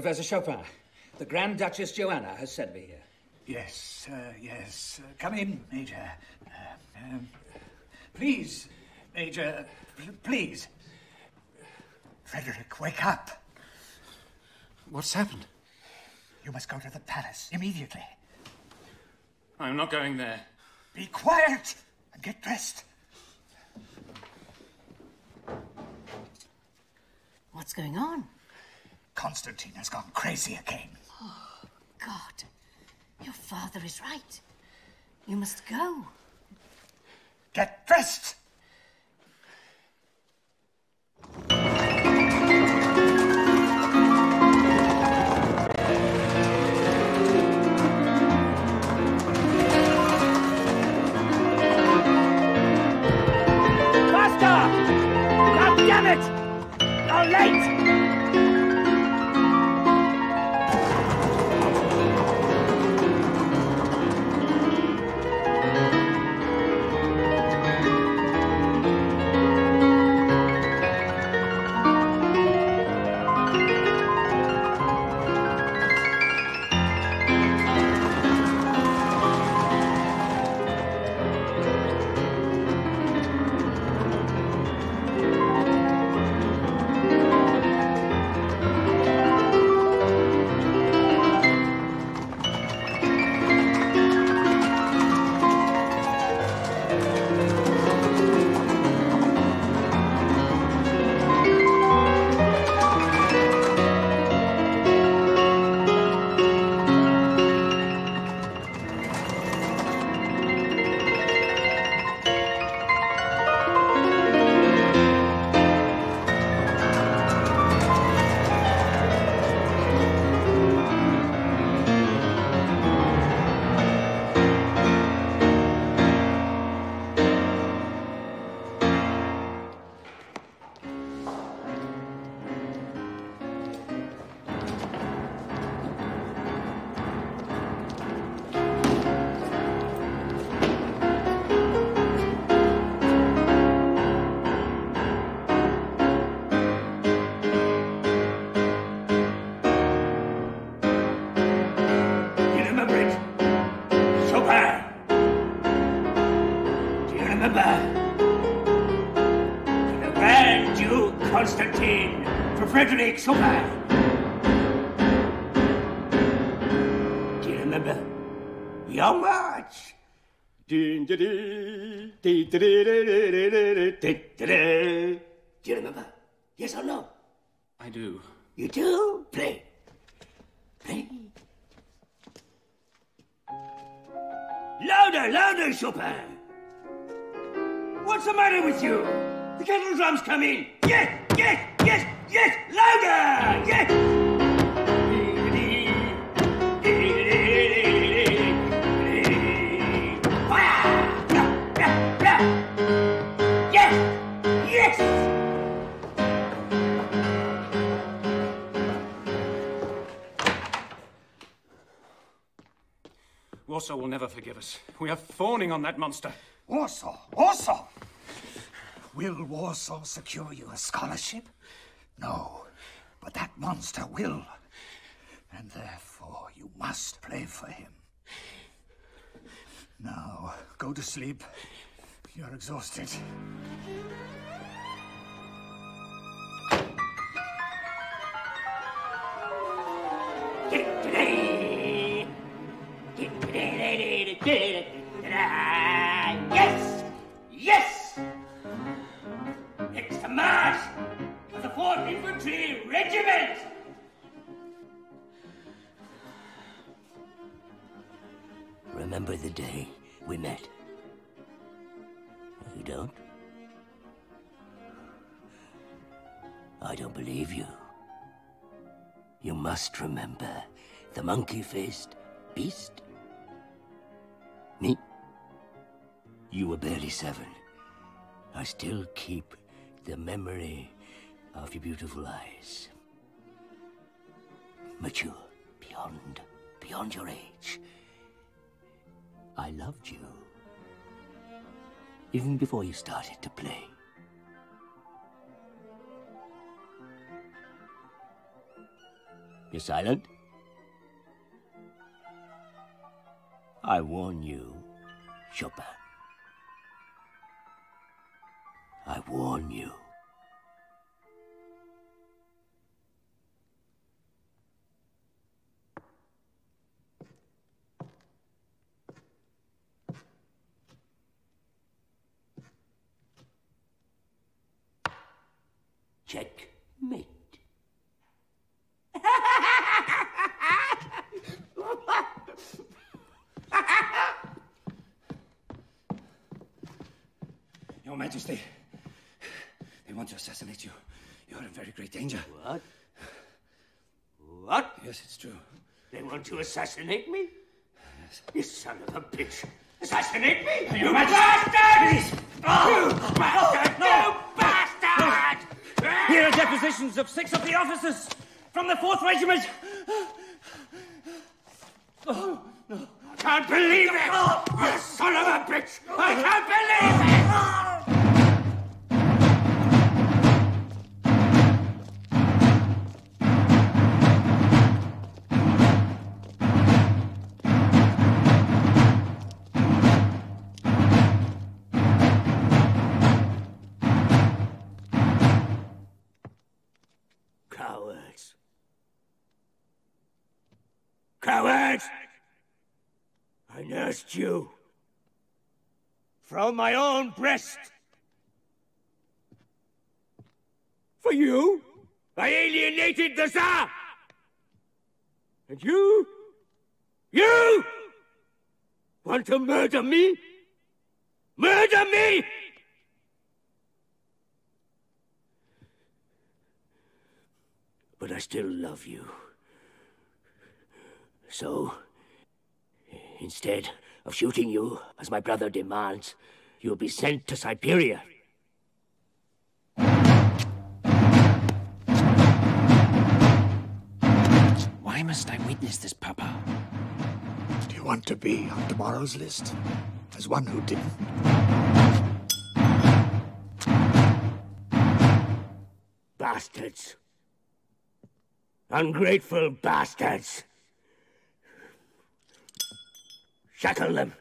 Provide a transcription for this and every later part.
Professor Chopin, the Grand Duchess Joanna has sent me here. Yes, uh, yes. Uh, come in, Major. Uh, um, please, Major, p- please. Frederick, wake up. What's happened? You must go to the palace immediately. I'm not going there. Be quiet and get dressed. What's going on? Constantine has gone crazy again. Oh, God. Your father is right. You must go. Get dressed! Faster! God damn it! You're late! For Frederic Chopin. Do you remember? Your march. Do you remember? Yes or no? I do. You do? Play. Play. Louder, louder, Chopin! What's the matter with you? The kettle drums come in! Yes! Yes, yes, yes! Louder! Yes! Warsaw will never forgive us. We are fawning on that monster. Warsaw, Warsaw! Will Warsaw secure you a scholarship? No, but that monster will. And therefore you must play for him. Now, go to sleep. You're exhausted. Yes! Yes! Infantry Regiment! Remember the day we met? You don't? I don't believe you. You must remember the monkey faced beast? Me? You were barely seven. I still keep the memory of your beautiful eyes. Mature, beyond, beyond your age. I loved you. Even before you started to play. You're silent? I warn you, Chopin. I warn you. Checkmate. Your Majesty, they want to assassinate you. You're in very great danger. What? What? Yes, it's true. They want to assassinate me? You son of a bitch. Assassinate me? Your Majesty! bastard! You bastard! Oh, you bastard! Here are depositions of six of the officers from the 4th Regiment. Oh, no. I can't believe it! You son of a bitch! I can't Cowards! I nursed you from my own breast. For you, I alienated the Tsar. And you, you want to murder me? Murder me! But I still love you. So, Instead of shooting you, as my brother demands, you'll be sent to Siberia. Why must I witness this, Papa? Do you want to be on tomorrow's list? As one who didn't? Bastards. Ungrateful bastards. Shackle them.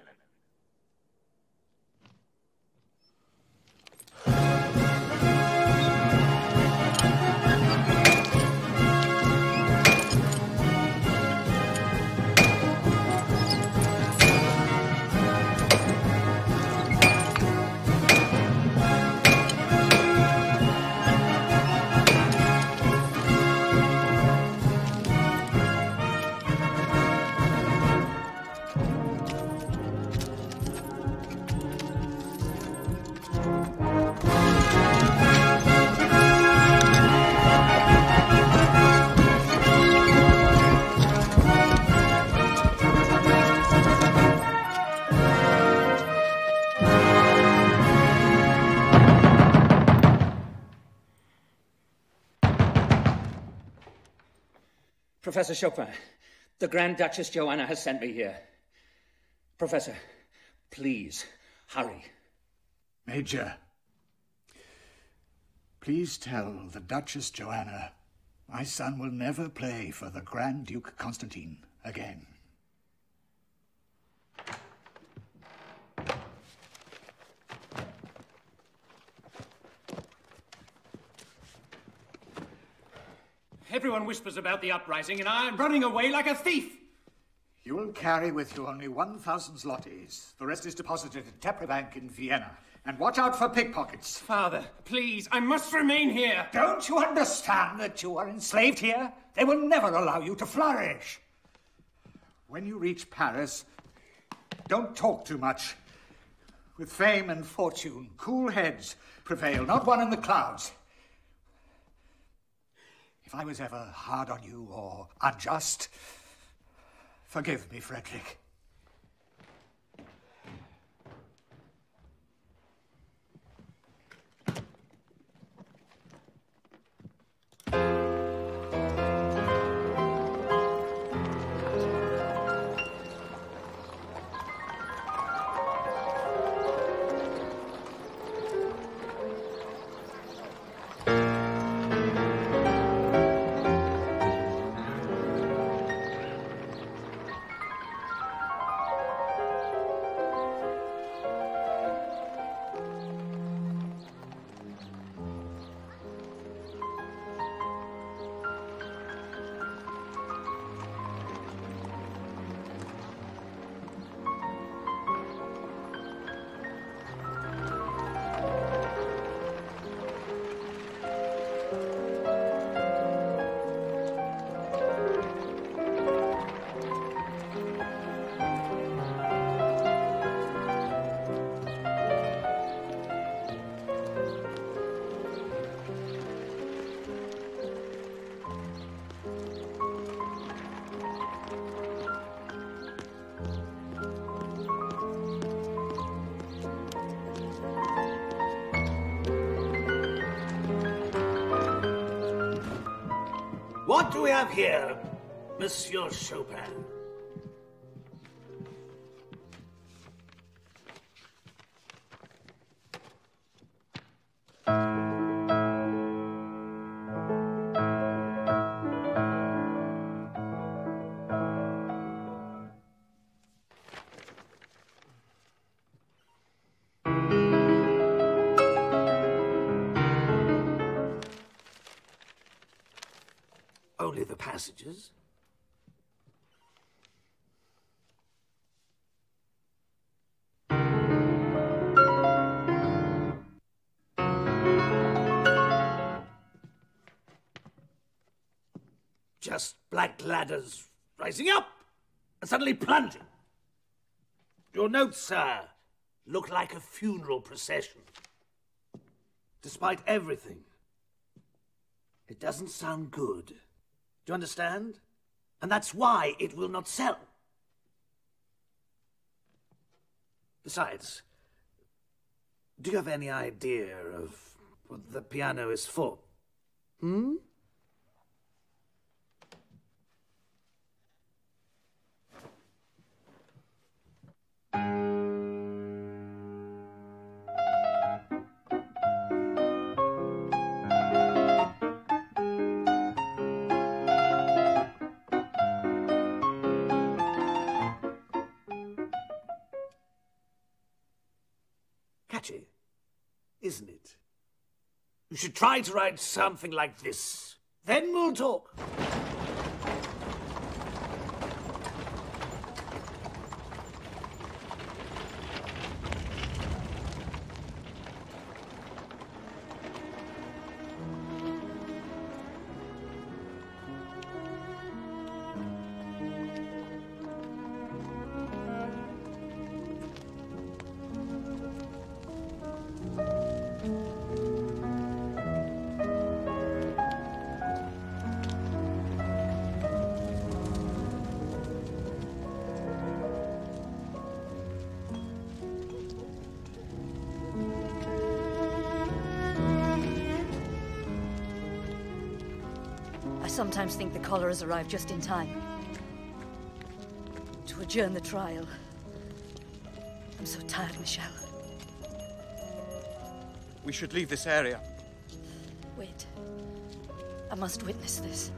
Professor Chopin, the Grand Duchess Joanna has sent me here. Professor, please, hurry. Major, please tell the Duchess Joanna my son will never play for the Grand Duke Constantine again. Everyone whispers about the uprising, and I'm running away like a thief. You will carry with you only 1,000 zlotys. The rest is deposited at Tepri Bank in Vienna. And watch out for pickpockets. Father, please, I must remain here. Don't you understand that you are enslaved here? They will never allow you to flourish. When you reach Paris, don't talk too much. With fame and fortune, cool heads prevail, not one in the clouds. If I was ever hard on you or unjust, forgive me, Frederick. Do we have here, Monsieur Chopin? Ladders rising up and suddenly plunging. Your notes, sir, look like a funeral procession. Despite everything, it doesn't sound good. Do you understand? And that's why it will not sell. Besides, do you have any idea of what the piano is for? Hmm? Try to write something like this. Then we'll talk. Collar has arrived just in time. To adjourn the trial. I'm so tired, Michel. We should leave this area. Wait. I must witness this.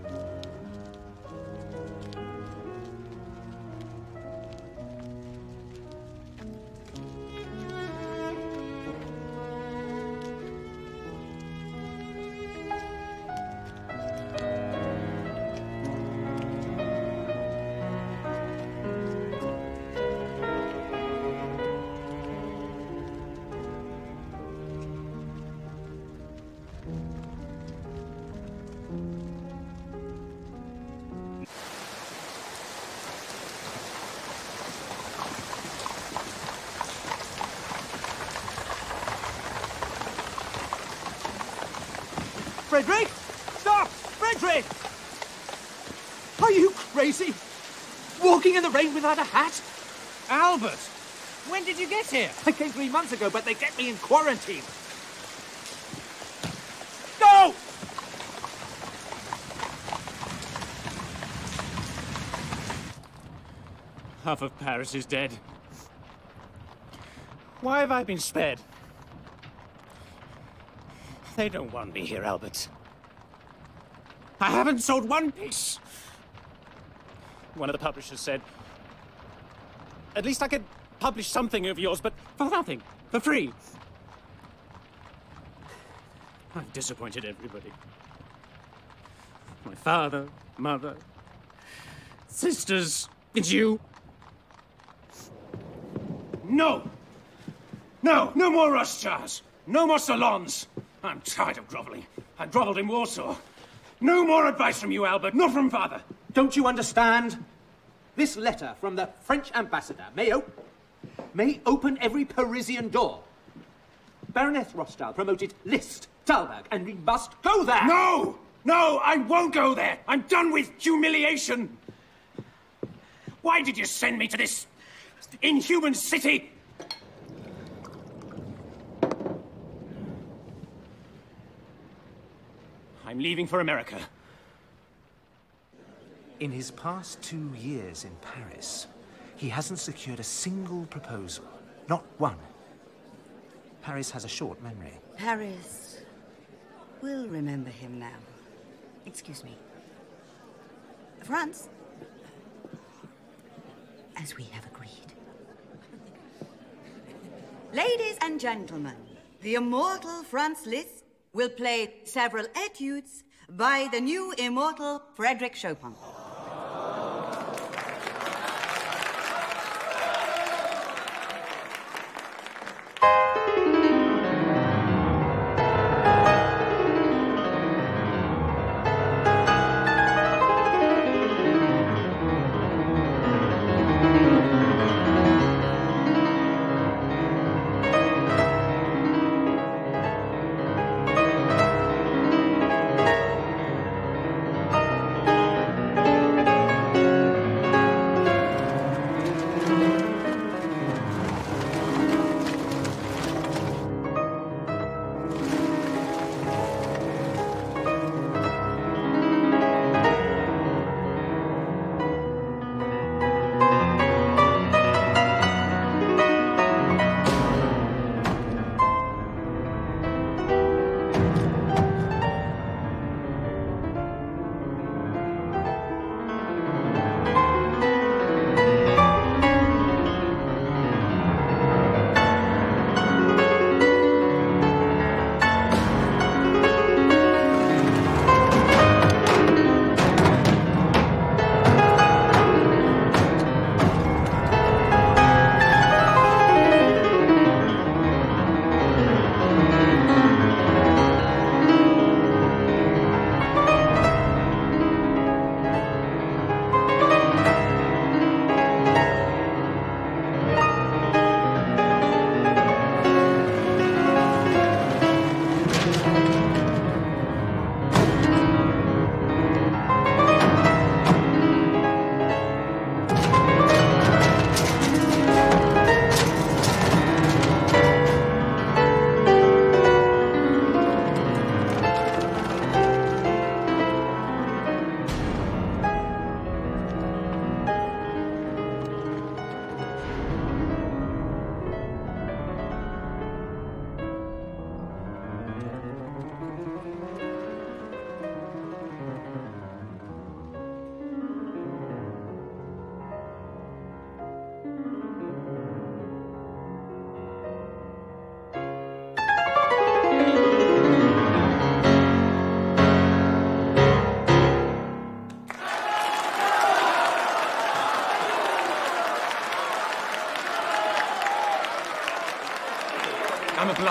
Frederick! Stop! Frederick! Are you crazy? Walking in the rain without a hat? Albert! When did you get here? I came three months ago, but they kept me in quarantine. Go! Half of Paris is dead. Why have I been spared? They don't want me here, Albert. I haven't sold one piece. One of the publishers said, at least I could publish something of yours, but for nothing, for free. I've disappointed everybody. My father, mother, sisters, it's you. No! No, no more Rothschilds! No more salons! I'm tired of groveling. I grovelled in Warsaw. No more advice from you, Albert, nor from father. Don't you understand? This letter from the French ambassador may, op- may open every Parisian door. Baroness Rothschild promoted Liszt, Thalberg, and we must go there! No! No, I won't go there! I'm done with humiliation! Why did you send me to this inhuman city? I'm leaving for America. In his past two years in Paris, he hasn't secured a single proposal. Not one. Paris has a short memory. Paris will remember him now. Excuse me. Franz? As we have agreed. Ladies and gentlemen, the immortal Franz Liszt will play several etudes by the new immortal Frederick Chopin.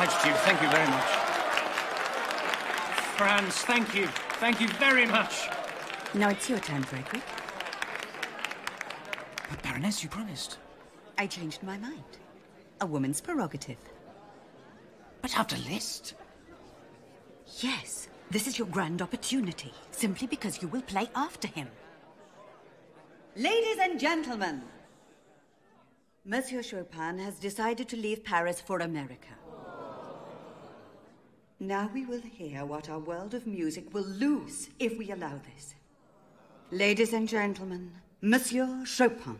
Obliged to you. Thank you very much. Franz, thank you. Thank you very much. Now it's your turn, Frederick. But Baroness, you promised. I changed my mind. A woman's prerogative. But after Liszt? Yes, this is your grand opportunity, simply because you will play after him. Ladies and gentlemen, Monsieur Chopin has decided to leave Paris for America. Now we will hear what our world of music will lose if we allow this. Ladies and gentlemen, Monsieur Chopin.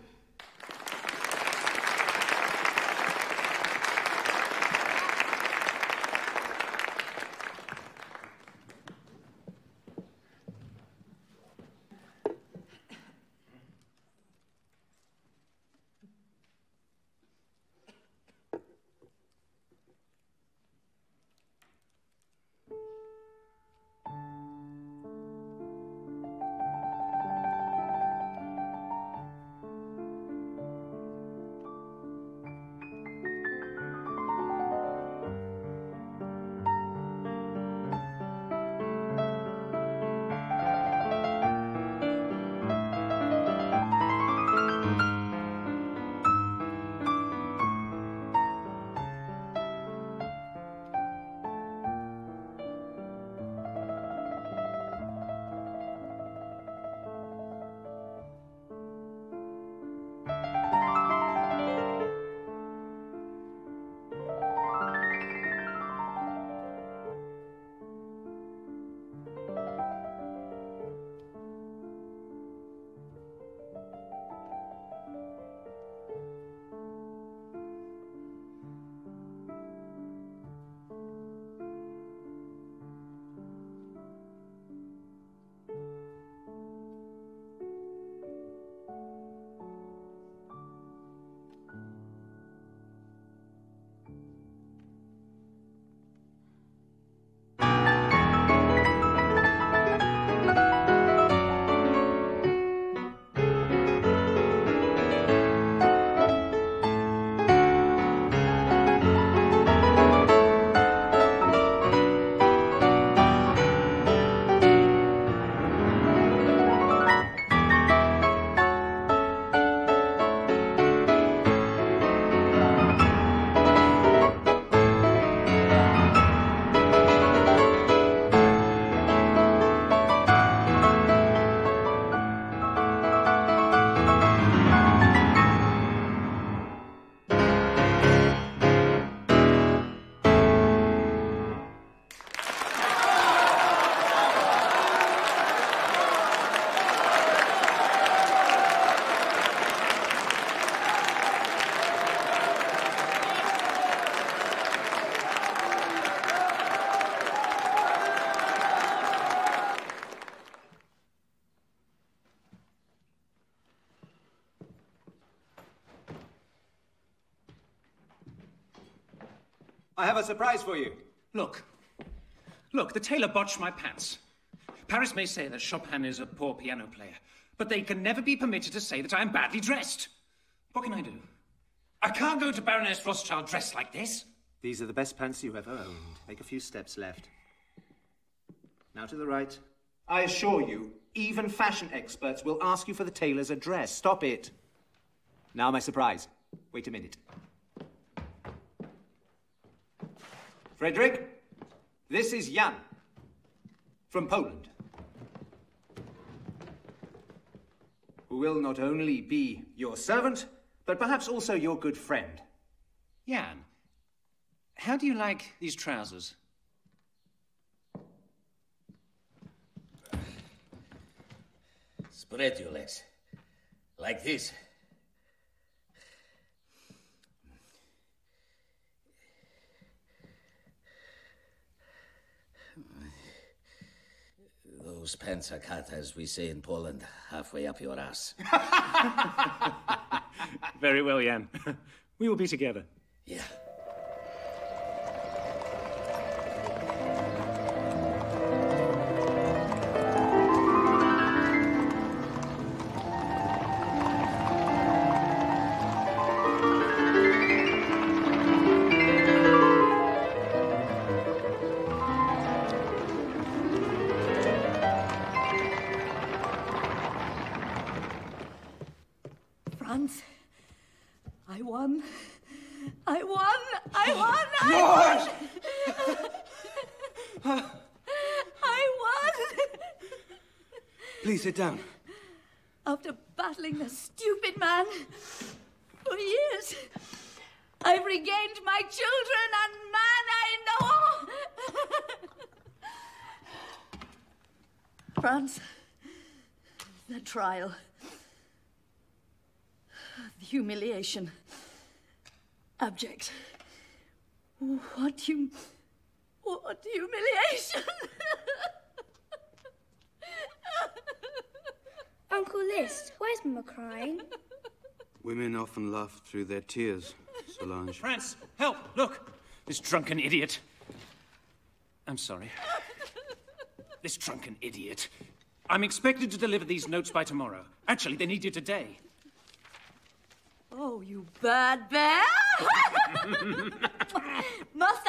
I have a surprise for you. Look. Look, the tailor botched my pants. Paris may say that Chopin is a poor piano player, but they can never be permitted to say that I am badly dressed. What can I do? I can't go to Baroness Rothschild dressed like this. These are the best pants you ever owned. Make a few steps left. Now to the right. I assure you, even fashion experts will ask you for the tailor's address. Stop it. Now my surprise. Wait a minute. Frederick, this is Jan from Poland. Who will not only be your servant, but perhaps also your good friend. Jan, how do you like these trousers? Spread your legs. Like this. Those pants are cut, as we say in Poland, halfway up your ass. Very well, Jan. we will be together. Yeah. Down. After battling the stupid man for years, I've regained my children and man I know. Franz, the trial, the humiliation, abject. What hum, what humiliation! Liszt, where's Mama crying? Women often laugh through their tears, Solange. Franz, help! Look! This drunken idiot. I'm sorry. This drunken idiot. I'm expected to deliver these notes by tomorrow. Actually, they need you today. Oh, you bad bear!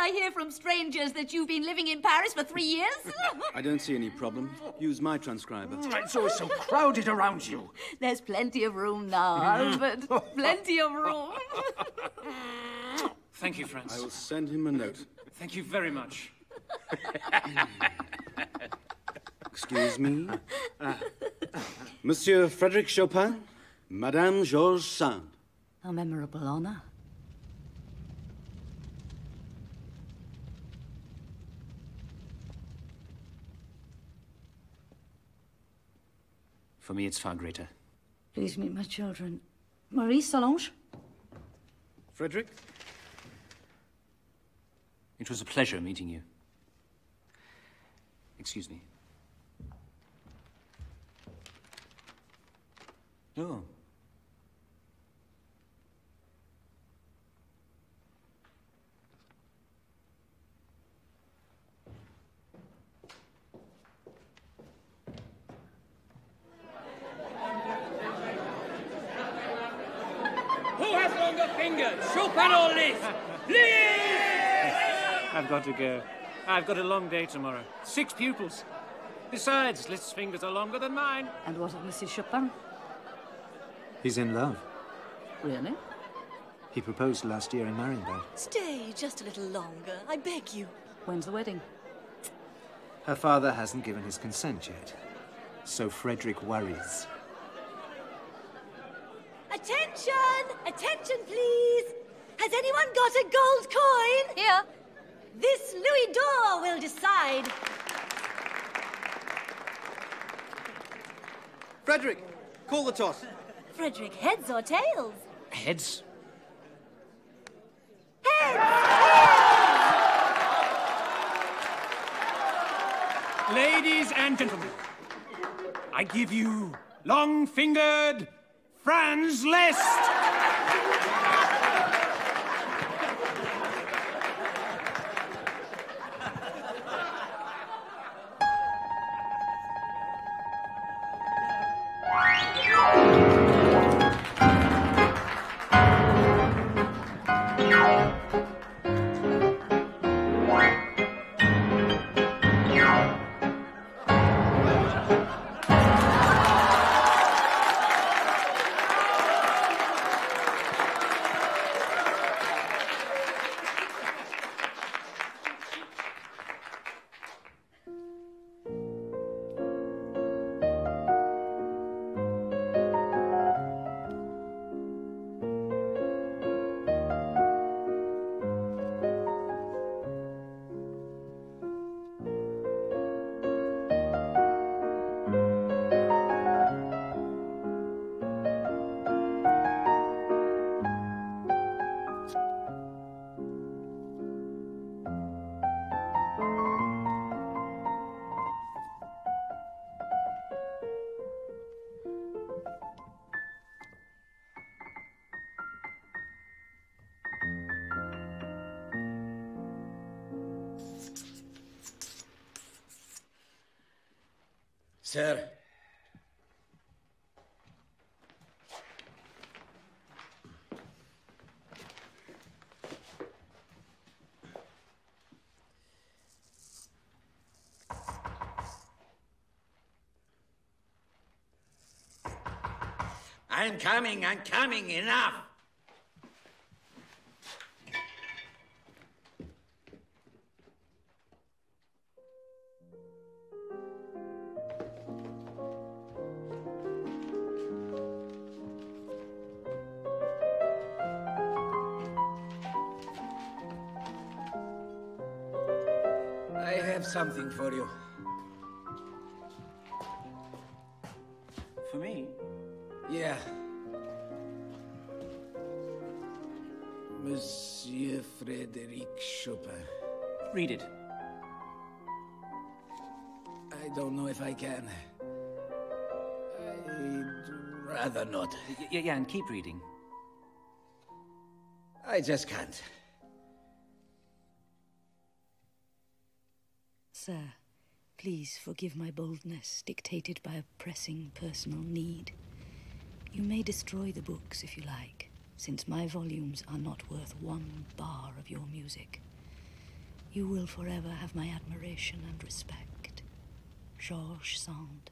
Must I hear from strangers that you've been living in Paris for three years? I don't see any problem. Use my transcriber. It's always so crowded around you. There's plenty of room now, mm-hmm. Albert. plenty of room. Thank you, Franz. I will send him a note. Thank you very much. Excuse me. Monsieur Frederic Chopin, Madame George Sand. A memorable honor. For me, it's far greater. Please meet my children. Marie Solange? Frederick? It was a pleasure meeting you. Excuse me. Oh. Who has longer fingers, Chopin or Liszt? Please! I've got to go. I've got a long day tomorrow. Six pupils. Besides, Liszt's fingers are longer than mine. And what of Monsieur Chopin? He's in love. Really? He proposed last year in Marienbad. Stay just a little longer, I beg you. When's the wedding? Her father hasn't given his consent yet. So Frederick worries. Attention! Attention, please! Has anyone got a gold coin? Here. This Louis d'Or will decide. Frederick, call the toss. Frederick, heads or tails? Heads? Heads! Ladies and gentlemen, I give you long fingered Franz Liszt! Sir. I'm coming, I'm coming, enough! Something for you. For me? Yeah. Monsieur Frédéric Chopin. Read it. I don't know if I can. I'd rather not. Yeah, yeah, and keep reading. I just can't. Please forgive my boldness, dictated by a pressing personal need. You may destroy the books if you like, since my volumes are not worth one bar of your music. You will forever have my admiration and respect. George Sand.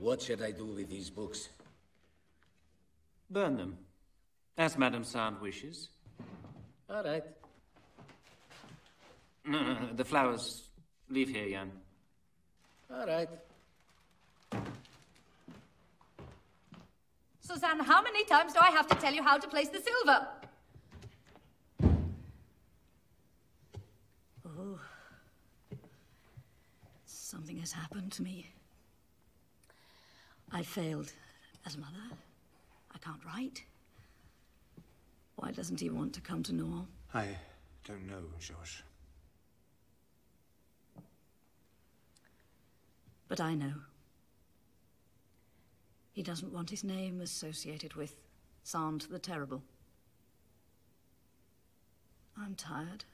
What should I do with these books? Burn them. As Madame Sand wishes. All right. No, no, no, the flowers. Leave here, Jan. All right. Suzanne, how many times do I have to tell you how to place the silver? Oh. Something has happened to me. I failed as a mother. Can't write. Why doesn't he want to come to Nohant? I don't know, Georges. But I know. He doesn't want his name associated with Sand the Terrible. I'm tired.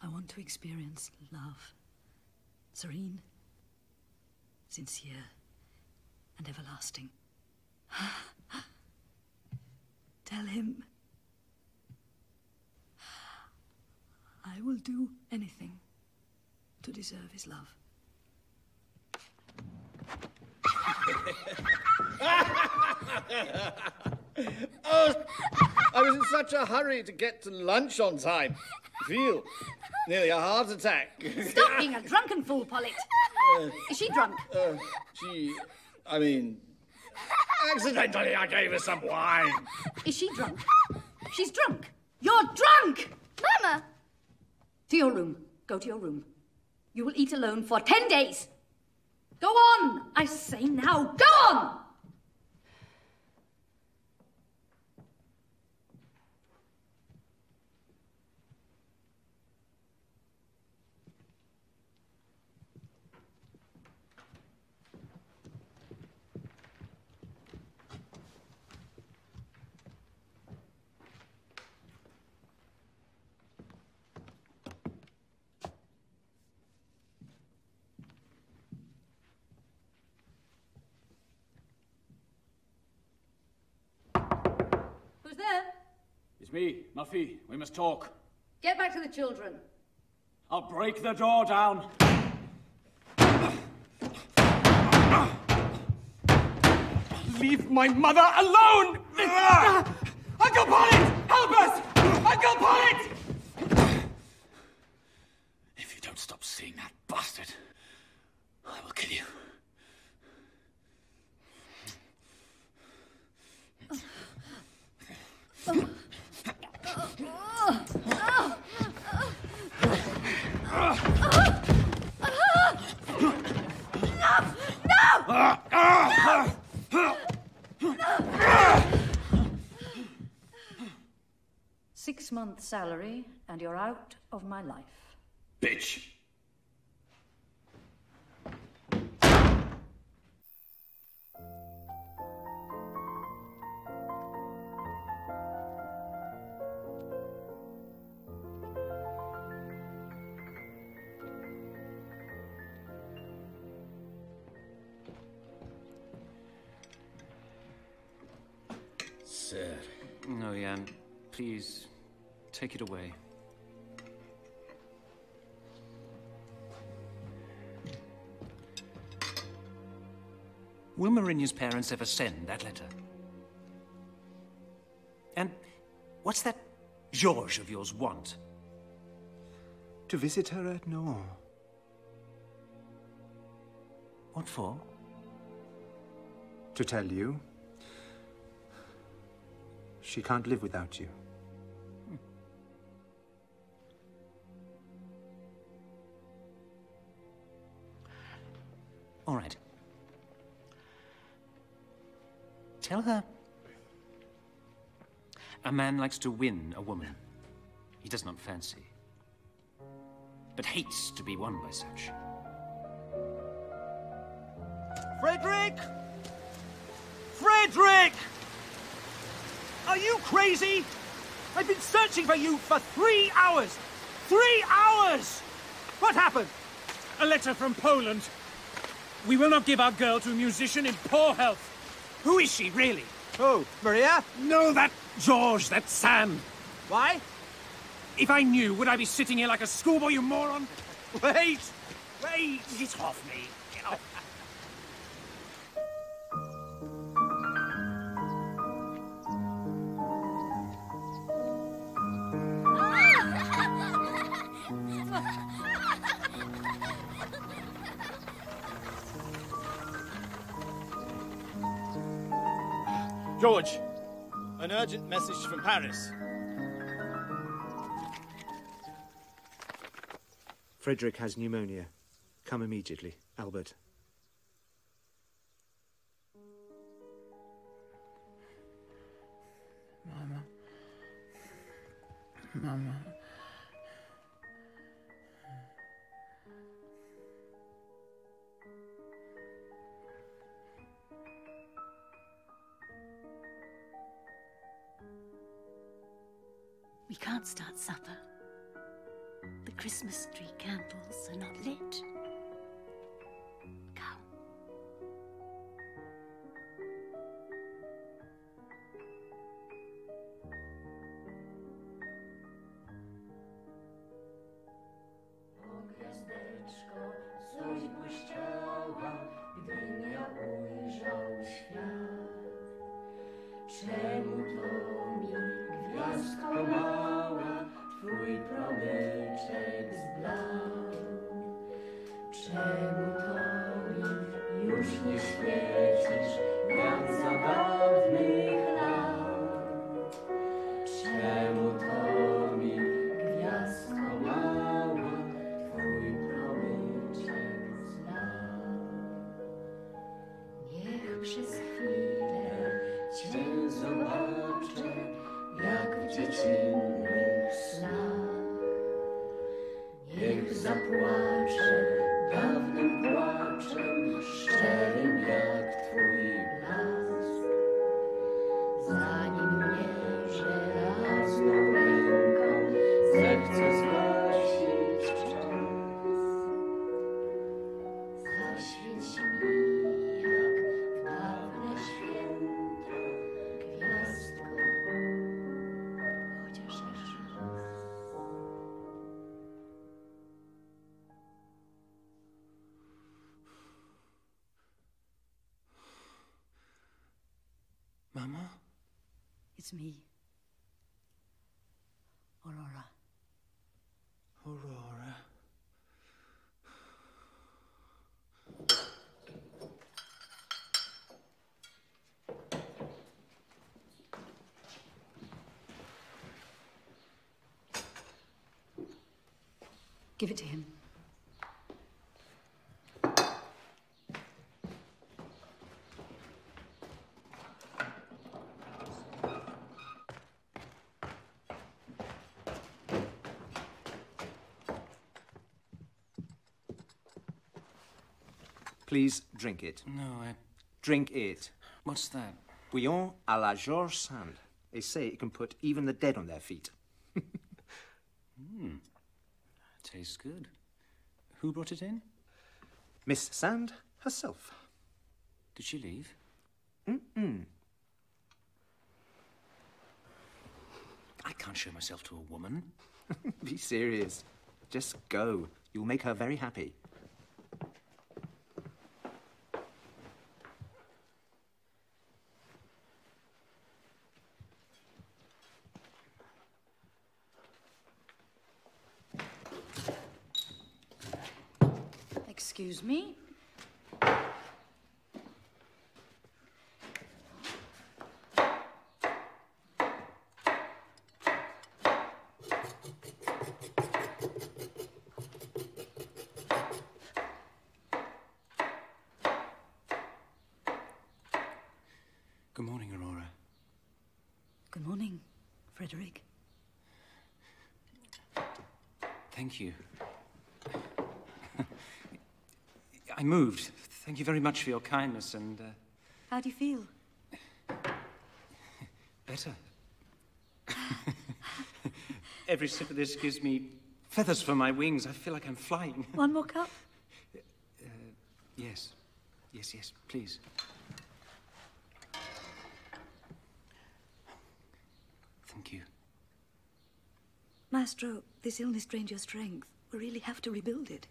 I want to experience love. Serene, sincere, and everlasting. Tell him. I will do anything to deserve his love. oh, I was in such a hurry to get to lunch on time. Feel nearly a heart attack. Stop being a drunken fool, Pollitt. Uh, Is she drunk? uh, she, I mean, accidentally I gave her some wine. Is she drunk? She's drunk. You're drunk! Mama! To your room. Go to your room. You will eat alone for ten days. Go on! I say now, go on! Who's there? It's me, Muffy. We must talk. Get back to the children. I'll break the door down. Leave my mother alone! Uncle Pollitt! Help us! Uncle Pollitt! If you don't stop seeing that bastard, I will kill you. Six months' salary, and you're out of my life. Bitch! Please, take it away. Will Marinia's parents ever send that letter? And what's that Georges of yours want? To visit her at Nohant. What for? To tell you. She can't live without you. All right. Tell her. A man likes to win a woman he does not fancy, but hates to be won by such. Frederick! Frederick! Are you crazy? I've been searching for you for three hours! Three hours! What happened? A letter from Poland. We will not give our girl to a musician in poor health. Who is she, really? Who? Maria? No, that George, that Sam. Why? If I knew, would I be sitting here like a schoolboy, you moron? Wait! Wait! Get off me! George, an urgent message from Paris. Frederick has pneumonia. Come immediately, Albert. Mama. Mama. Can't start supper. The Christmas tree candles are not lit. Give it to him. Please drink it. No, I. Drink it. What's that? Bouillon à la George Sand. They say it can put even the dead on their feet. good. Who brought it in? Miss Sand herself. Did she leave? Mm-mm. I can't show myself to a woman. Be serious. Just go. You'll make her very happy. Good morning, Frederick. Thank you. I moved. Thank you very much for your kindness and uh, How do you feel? better. Every sip of this gives me feathers for my wings. I feel like I'm flying. One more cup? Yes. Yes, yes, please. Thank you. Maestro, this illness drained your strength. We really have to rebuild it.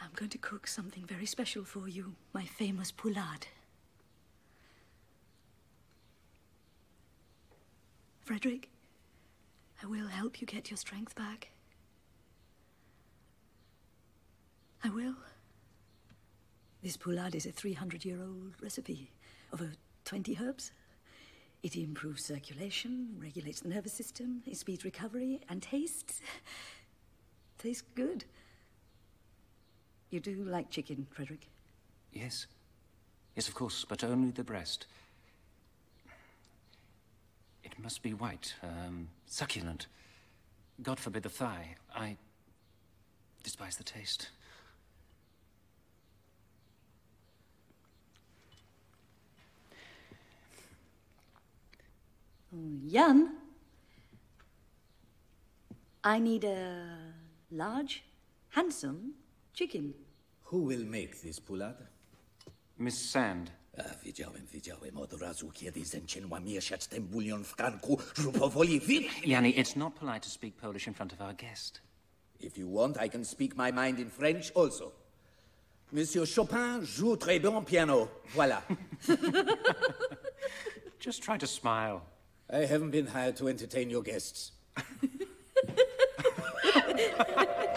I'm going to cook something very special for you, my famous poularde. Frederick, I will help you get your strength back. I will. This poularde is a 300 year old recipe, over 20 herbs. It improves circulation, regulates the nervous system, it speeds recovery, and tastes. tastes good. You do like chicken, Frederick? Yes. Yes, of course, but only the breast. It must be white, um, succulent. God forbid the thigh. I despise the taste. Jan? I need a large, handsome chicken. Who will make this poularde? Miss Sand. A, widziałem, widziałem od razu, kiedy zaczęła mieszać ten bulion w garnku, że powoli wi... Yanni, it's not polite to speak Polish in front of our guest. If you want, I can speak my mind in French also. Monsieur Chopin joue très bien piano. Voilà. Just try to smile. I haven't been hired to entertain your guests.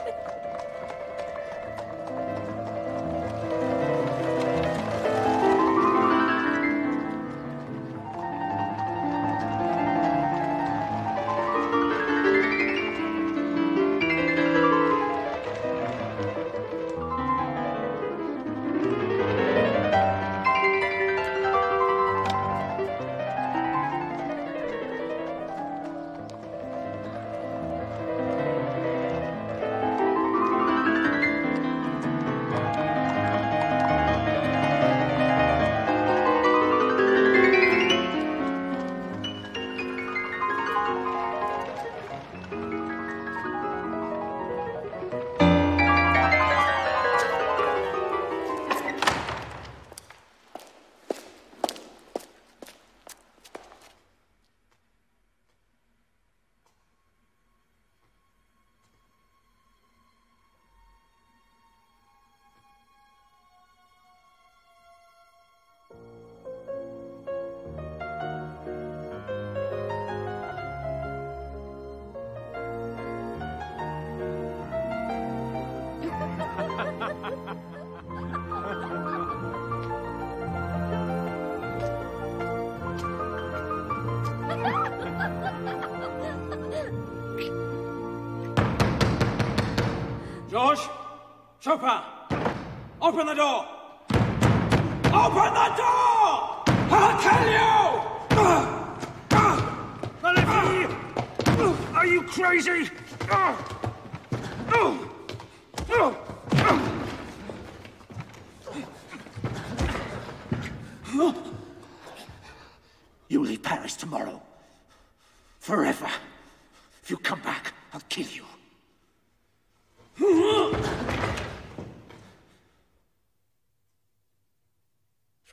Chopin! Open the door! Open the door! I'll kill you! Olivier! Are you crazy? You leave Paris tomorrow. Forever. If you come back, I'll kill you.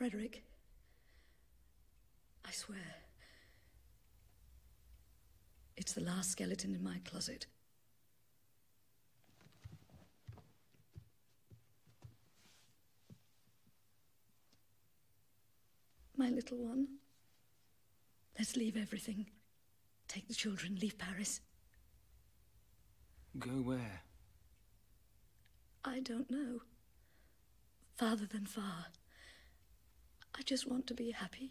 Frederick, I swear. Last skeleton in my closet. My little one. Let's leave everything. Take the children, leave Paris. Go where? I don't know. Farther than far. I just want to be happy.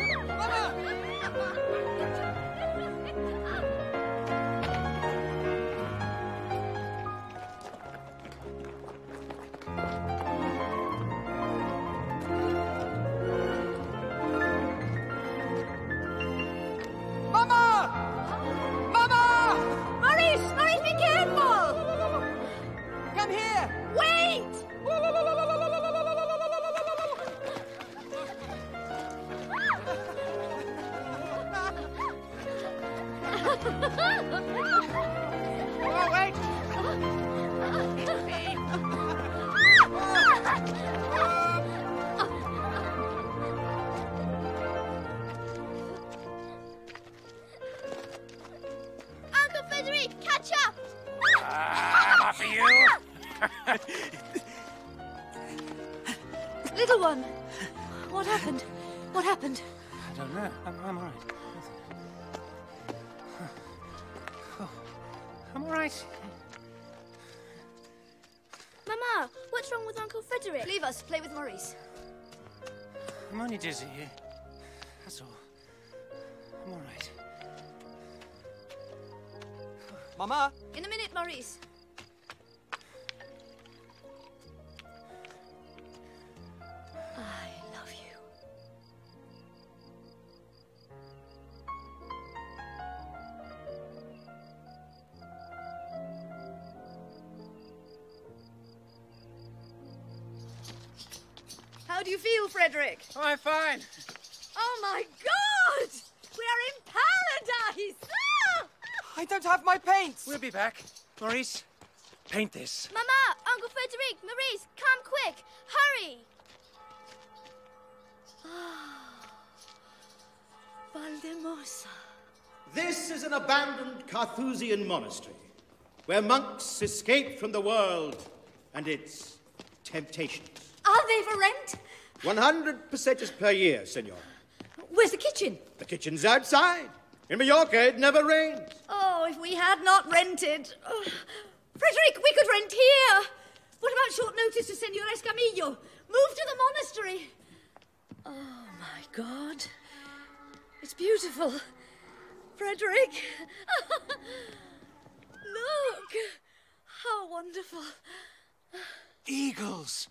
one! What happened? What happened? I don't know. I'm, I'm all right. Oh, I'm all right. Mama, what's wrong with Uncle Frederick? Leave us. Play with Maurice. I'm only dizzy. That's all. I'm all right. Mama! In a minute, Maurice. You Frederick? Oh, I'm fine. Oh my God! We are in paradise! Ah! I don't have my paints! We'll be back. Maurice, paint this. Mama, Uncle Frederick, Maurice, come quick! Hurry! Valldemossa. This is an abandoned Carthusian monastery where monks escape from the world and its temptations. Are they for rent? 100 pesetas per year, senor. Where's the kitchen? The kitchen's outside. In Mallorca, it never rains. Oh, if we had not rented. Oh. Frederick, we could rent here. What about short notice to Senor Escamillo? Move to the monastery. Oh, my God. It's beautiful. Frederick. Look. How wonderful. Eagles.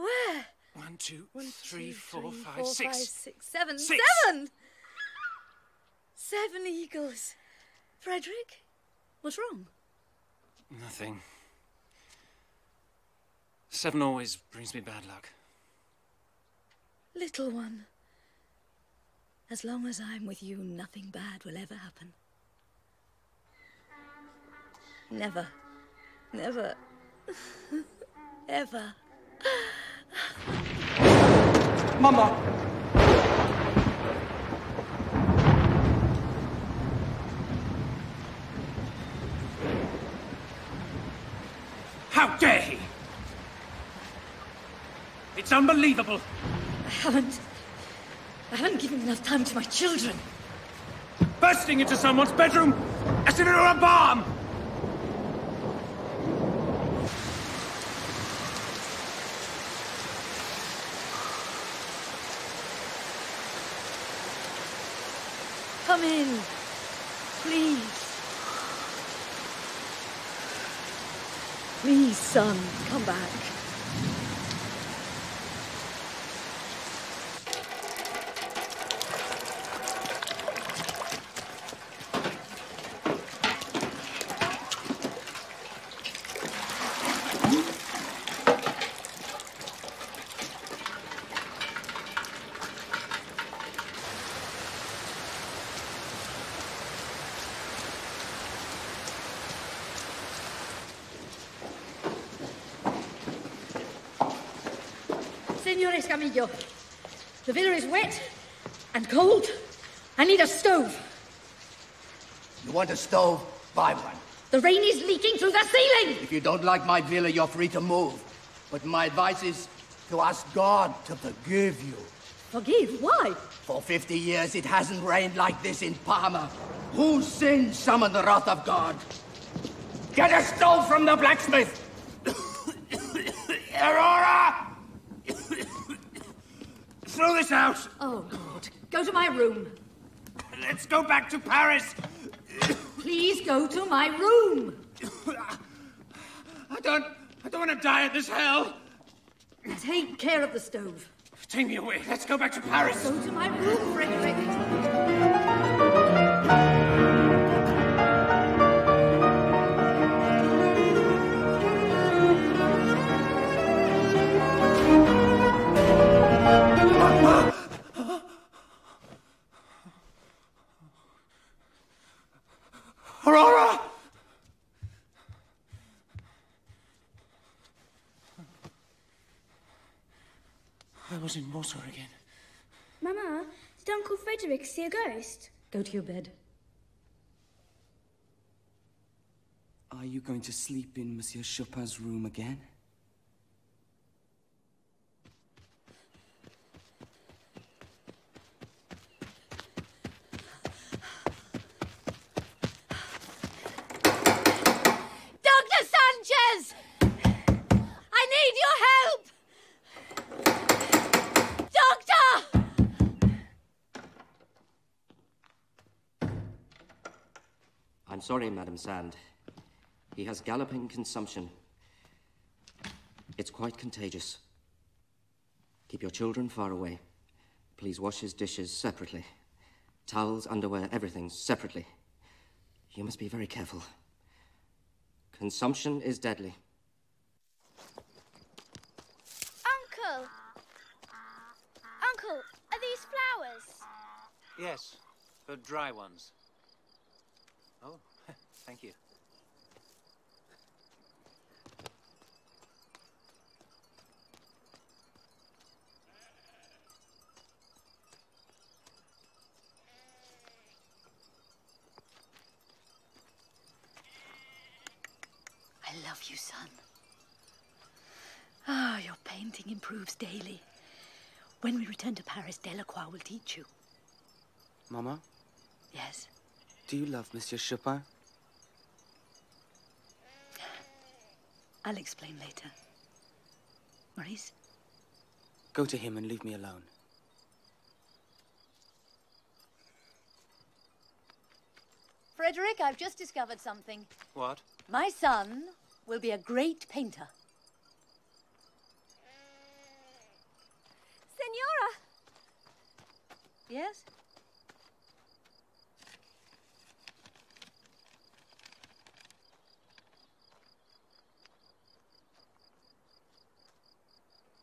Where? One, two, three, Two, four, three, five, four, six. five, six, seven. Six. Seven! Seven eagles. Frederick, what's wrong? Nothing. Seven always brings me bad luck. Little one. As long as I'm with you, nothing bad will ever happen. Never. Never. Ever. Mama! How dare he! It's unbelievable. I haven't. I haven't given enough time to my children. Bursting into someone's bedroom as if it were a bomb! Come in. Please. Please, stove? Buy one. The rain is leaking through the ceiling. If you don't like my villa, you're free to move. But my advice is to ask God to forgive you. Forgive? Why? For 50 years, it hasn't rained like this in Palma. Whose sin summoned the wrath of God? Get a stove from the blacksmith! Aurora! Throw this out! Oh, God. Go to my room. Let's go back to Paris! Please go to my room. I don't... I don't want to die in this hell! Take care of the stove. Take me away. Let's go back to Paris! Go to my room, Frederick. Aurora! I was in water again. Mama, did Uncle Frederick see a ghost? Go to your bed. Are you going to sleep in Monsieur Chopin's room again? Dr. Sanchez! I need your help! Doctor! I'm sorry, Madam Sand. He has galloping consumption. It's quite contagious. Keep your children far away. Please wash his dishes separately. Towels, underwear, everything separately. You must be very careful. Consumption is deadly. Uncle! Uncle, are these flowers? Yes, but dry ones. Oh, thank you. I love you, son. Ah, your painting improves daily. When we return to Paris, Delacroix will teach you. Mama, Yes. do you love Monsieur Chopin? I'll explain later. Maurice? Go to him and leave me alone. Frederick, I've just discovered something. What? My son will be a great painter. Senora! Yes?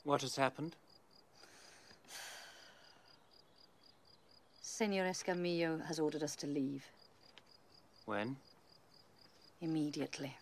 What has happened? Senor Escamillo has ordered us to leave When? immediately.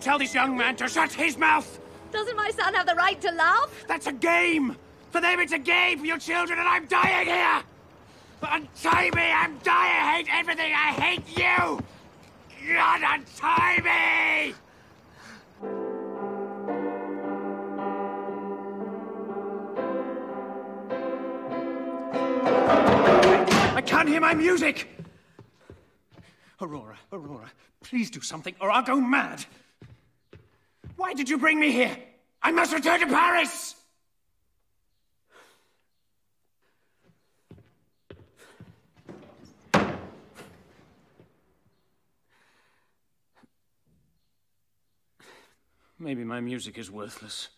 Tell this young man to shut his mouth? Doesn't my son have the right to laugh? That's a game! For them, it's a game for your children, and I'm dying here! Untie me! I'm dying! I hate everything! I hate you! God, untie me! I can't hear my music! Aurora, Aurora, please do something or I'll go mad! Why did you bring me here? I must return to Paris! Maybe my music is worthless.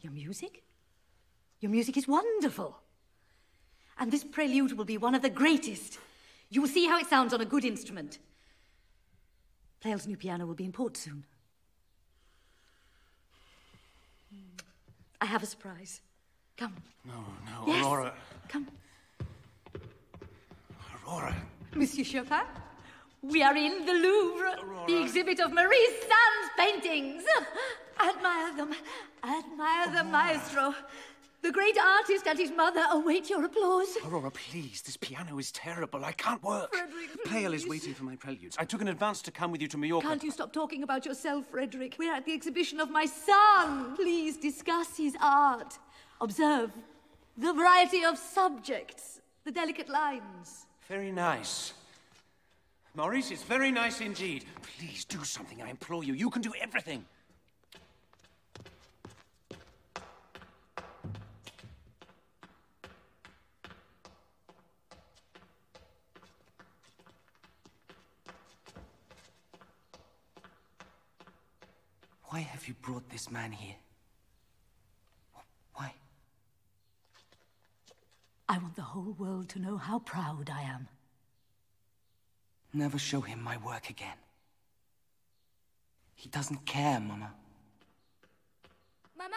Your music? Your music is wonderful. And this prelude will be one of the greatest. You will see how it sounds on a good instrument. Pleyel's new piano will be in port soon. I have a surprise. Come. No, no, Yes. Aurora. Come. Aurora. Monsieur Chopin, we are in the Louvre, the exhibit of Marie Sand's paintings. Admire them. Admire them, maestro. The great artist and his mother oh, await your applause. Aurora, please. This piano is terrible. I can't work. Frederick, Pleyel is waiting for my preludes. I took an advance to come with you to Mallorca. Can't you stop talking about yourself, Frederick? We're at the exhibition of my son. Please discuss his art. Observe the variety of subjects, the delicate lines. Very nice. Maurice, it's very nice indeed. Please do something, I implore you. You can do everything. Why have you brought this man here? Why? I want the whole world to know how proud I am. Never show him my work again. He doesn't care, Mama. Mama?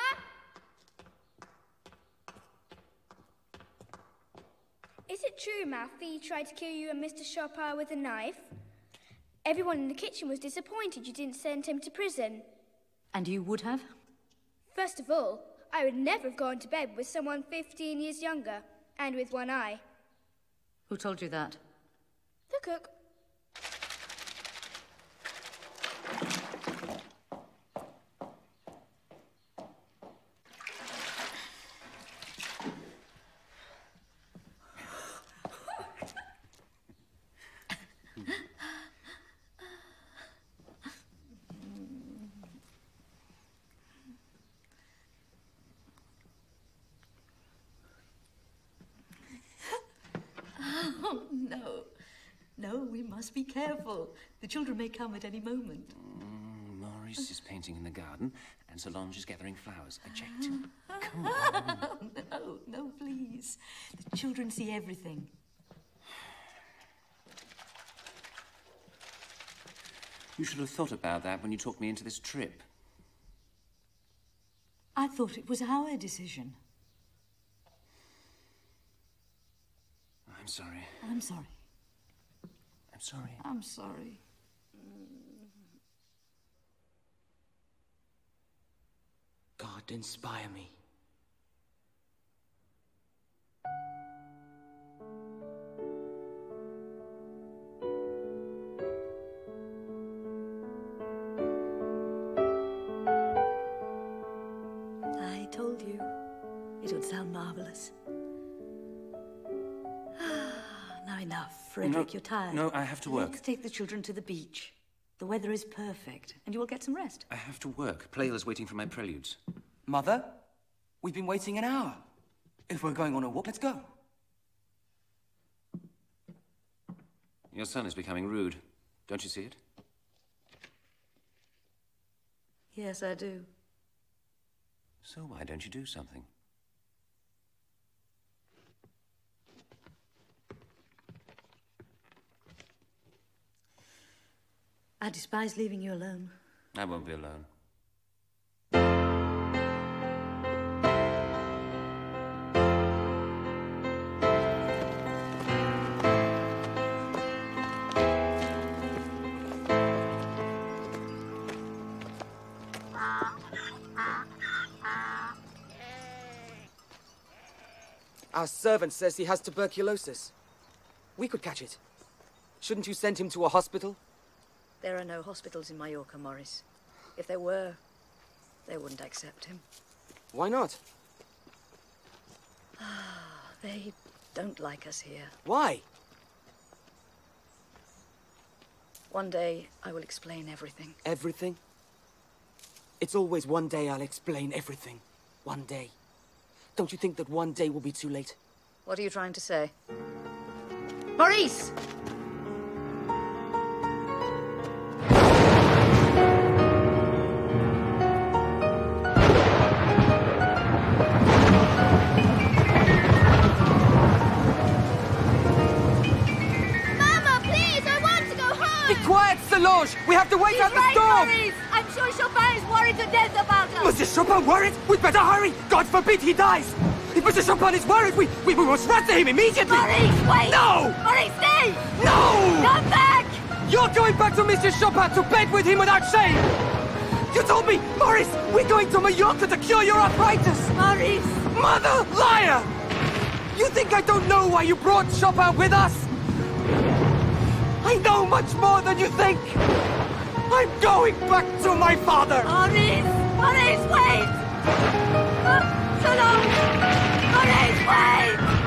Is it true, Mallefille tried to kill you and Mr. Chopin with a knife? Everyone in the kitchen was disappointed you didn't send him to prison. And you would have? First of all, I would never have gone to bed with someone 15 years younger and with one eye. Who told you that? The cook. Oh, no. No, we must be careful. The children may come at any moment. Mm, Maurice is painting in the garden, and Solange is gathering flowers. I checked. Come on. no, no, please. The children see everything. You should have thought about that when you took me into this trip. I thought it was our decision. I'm sorry. I'm sorry. I'm sorry. I'm sorry. God, inspire me. I told you it would sound marvelous. Enough, Frederick. No, You're tired. no, I have to work. Let's take the children to the beach. The weather is perfect, and you will get some rest. I have to work. Pleyel is waiting for my preludes. Mother, we've been waiting an hour. If we're going on a walk, let's go. Your son is becoming rude. Don't you see it? Yes, I do. So why don't you do something? I despise leaving you alone. I won't be alone. Our servant says he has tuberculosis. We could catch it. Shouldn't you send him to a hospital? There are no hospitals in Mallorca, Maurice. If there were, they wouldn't accept him. Why not? Ah, They don't like us here. Why? One day, I will explain everything. Everything? It's always one day I'll explain everything. One day. Don't you think that one day will be too late? What are you trying to say? Maurice! To wait out the right, storm! Maurice! I'm sure Chopin is worried to death about us! Monsieur Chopin worried? We'd better hurry! God forbid he dies! If Monsieur Chopin is worried, we, we, we must run to him immediately! Maurice, wait! No! Maurice, stay! No! Come back! You're going back to Monsieur Chopin to bed with him without shame! You told me, Maurice, we're going to Mallorca to cure your arthritis! Maurice! Mother liar! You think I don't know why you brought Chopin with us? I know much more than you think! I'm going back to my father! Maurice! Maurice, wait! Uh! Maurice! Wait!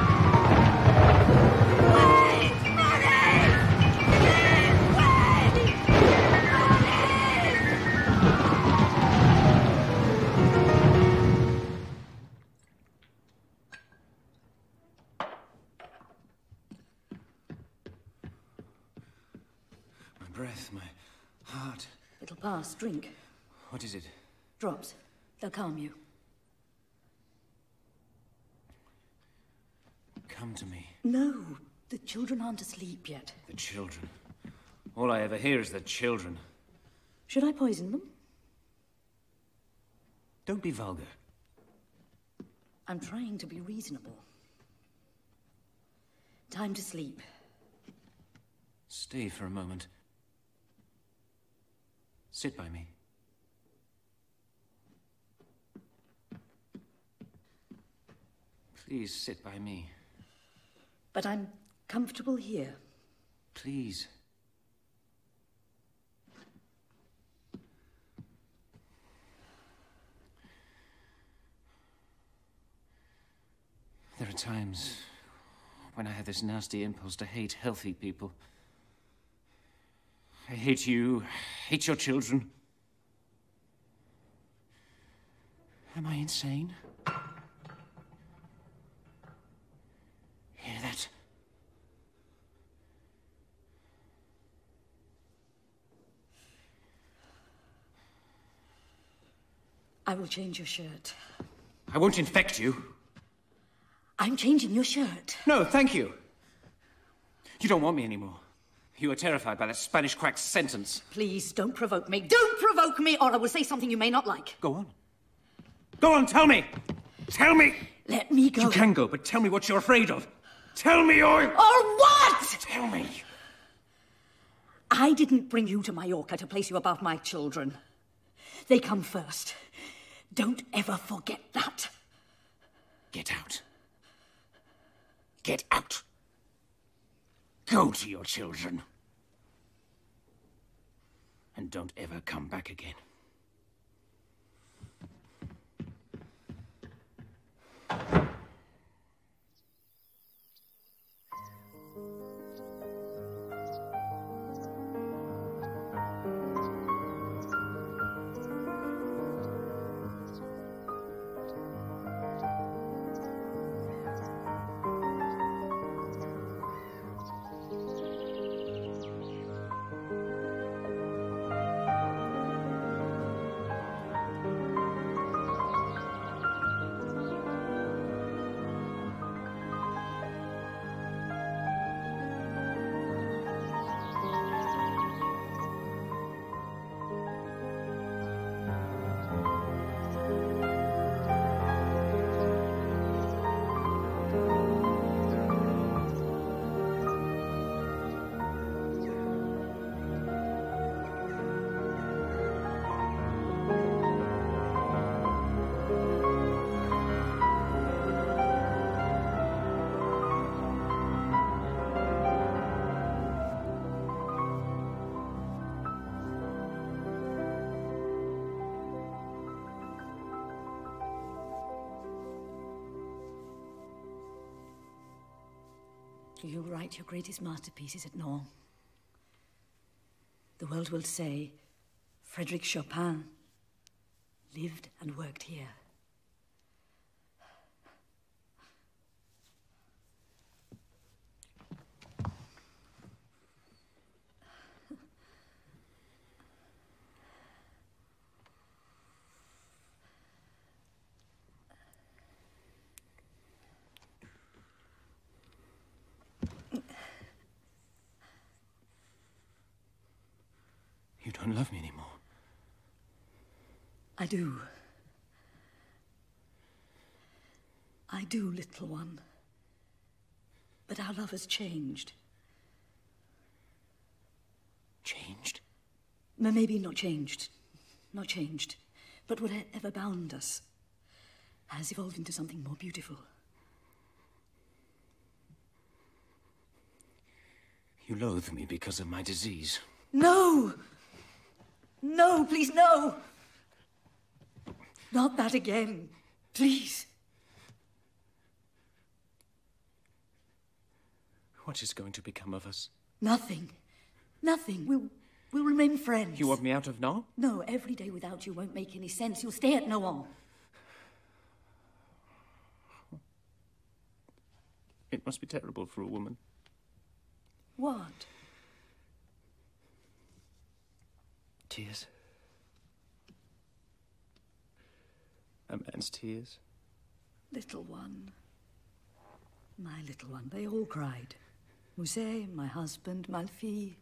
It'll. Drink. What is it? Drops. They'll calm you. Come to me. No, the children aren't asleep yet. The children. All I ever hear is the children. Should I poison them? Don't be vulgar. I'm trying to be reasonable. Time to sleep. Stay for a moment. Sit by me. Please sit by me. But I'm comfortable here. Please. There are times when I have this nasty impulse to hate healthy people. I hate you, hate your children. Am I insane? Hear that? I will change your shirt. I won't infect you. I'm changing your shirt. No, thank you. You don't want me anymore. You are terrified by that Spanish quack's sentence. Please don't provoke me. Don't provoke me, or I will say something you may not like. Go on. Go on, tell me. Tell me. Let me go. You can go, but tell me what you're afraid of. Tell me or. Or what? Tell me. I didn't bring you to Mallorca to place you above my children. They come first. Don't ever forget that. Get out. Get out. Go to your children. And don't ever come back again. Thank you. Write your greatest masterpieces at Nohant. The world will say Frederick Chopin lived and worked here. You don't love me anymore. I do. I do, little one. But our love has changed. Changed? No, maybe not changed. Not changed. But whatever bound us has evolved into something more beautiful. You loathe me because of my disease. No! No, please, no! Not that again. Please. What is going to become of us? Nothing. Nothing. We'll, we'll remain friends. You want me out of Nohant? No, every day without you won't make any sense. You'll stay at Nohant. It must be terrible for a woman. What? Tears. Um, man's tears. Little one. My little one. They all cried. Musset, my husband, Mallefille.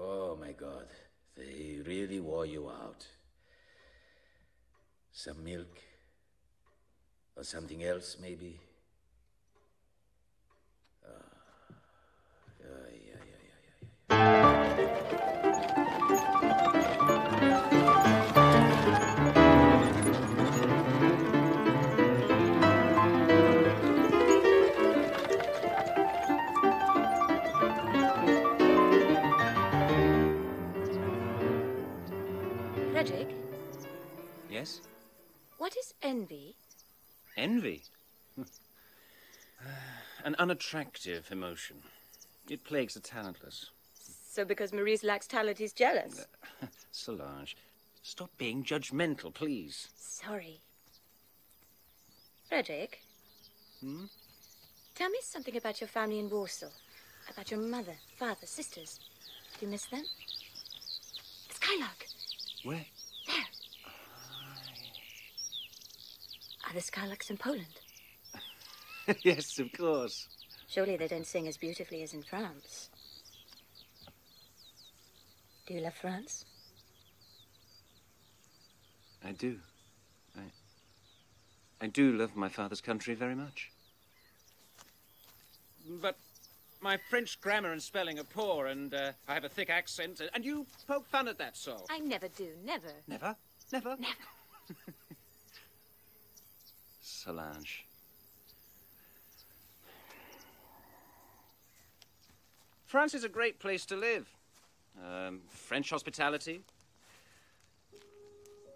Oh my god, they really wore you out. Some milk? Or something else, maybe? Unattractive emotion. It plagues the talentless. So because Maurice lacks talent, he's jealous. Solange, stop being judgmental, please. Sorry. Frederick, Hmm? tell me something about your family in Warsaw. About your mother, father, sisters. Do you miss them? The Skylark. Where? There. Are the Skylarks in Poland? yes, of course. Surely they don't sing as beautifully as in France. Do you love France? I do. I. I do love my father's country very much. But my French grammar and spelling are poor, and uh, I have a thick accent, and you poke fun at that, so. I never do, never. Never? Never? Never. Solange. France is a great place to live. Um, French hospitality.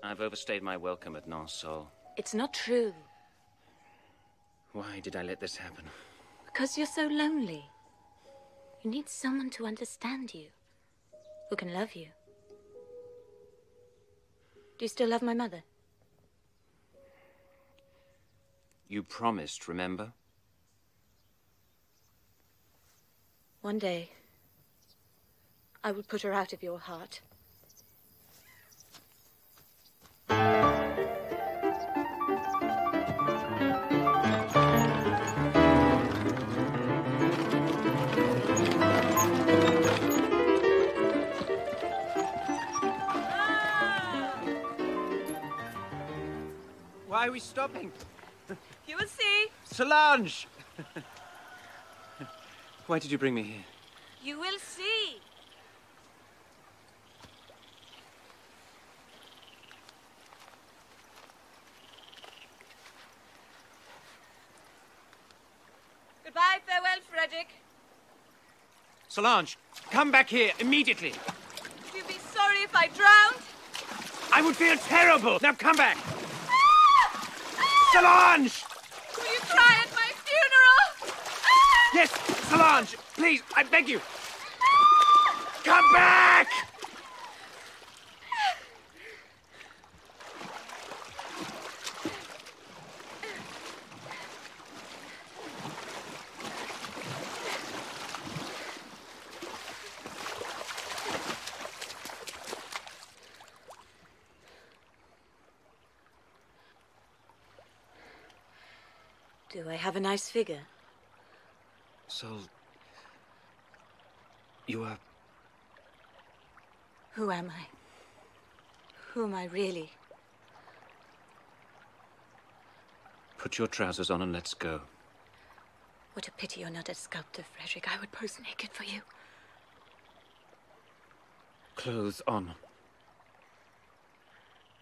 I've overstayed my welcome at Nansol. It's not true. Why did I let this happen? Because you're so lonely. You need someone to understand you, who can love you. Do you still love my mother? You promised, remember? One day, I will put her out of your heart. Why are we stopping? You will see. Solange! Why did you bring me here? You will see. Goodbye, farewell, Frederick. Solange, come back here immediately. Would you be sorry if I drowned? I would feel terrible. Now come back. Ah! Ah! Solange! Will you cry at my funeral? Ah! Yes, Solange, please, I beg you. Come back! Do I have a nice figure? Sol. You are. Who am I? Who am I really? Put your trousers on and let's go. What a pity you're not a sculptor, Frederick. I would pose naked for you. Clothes on.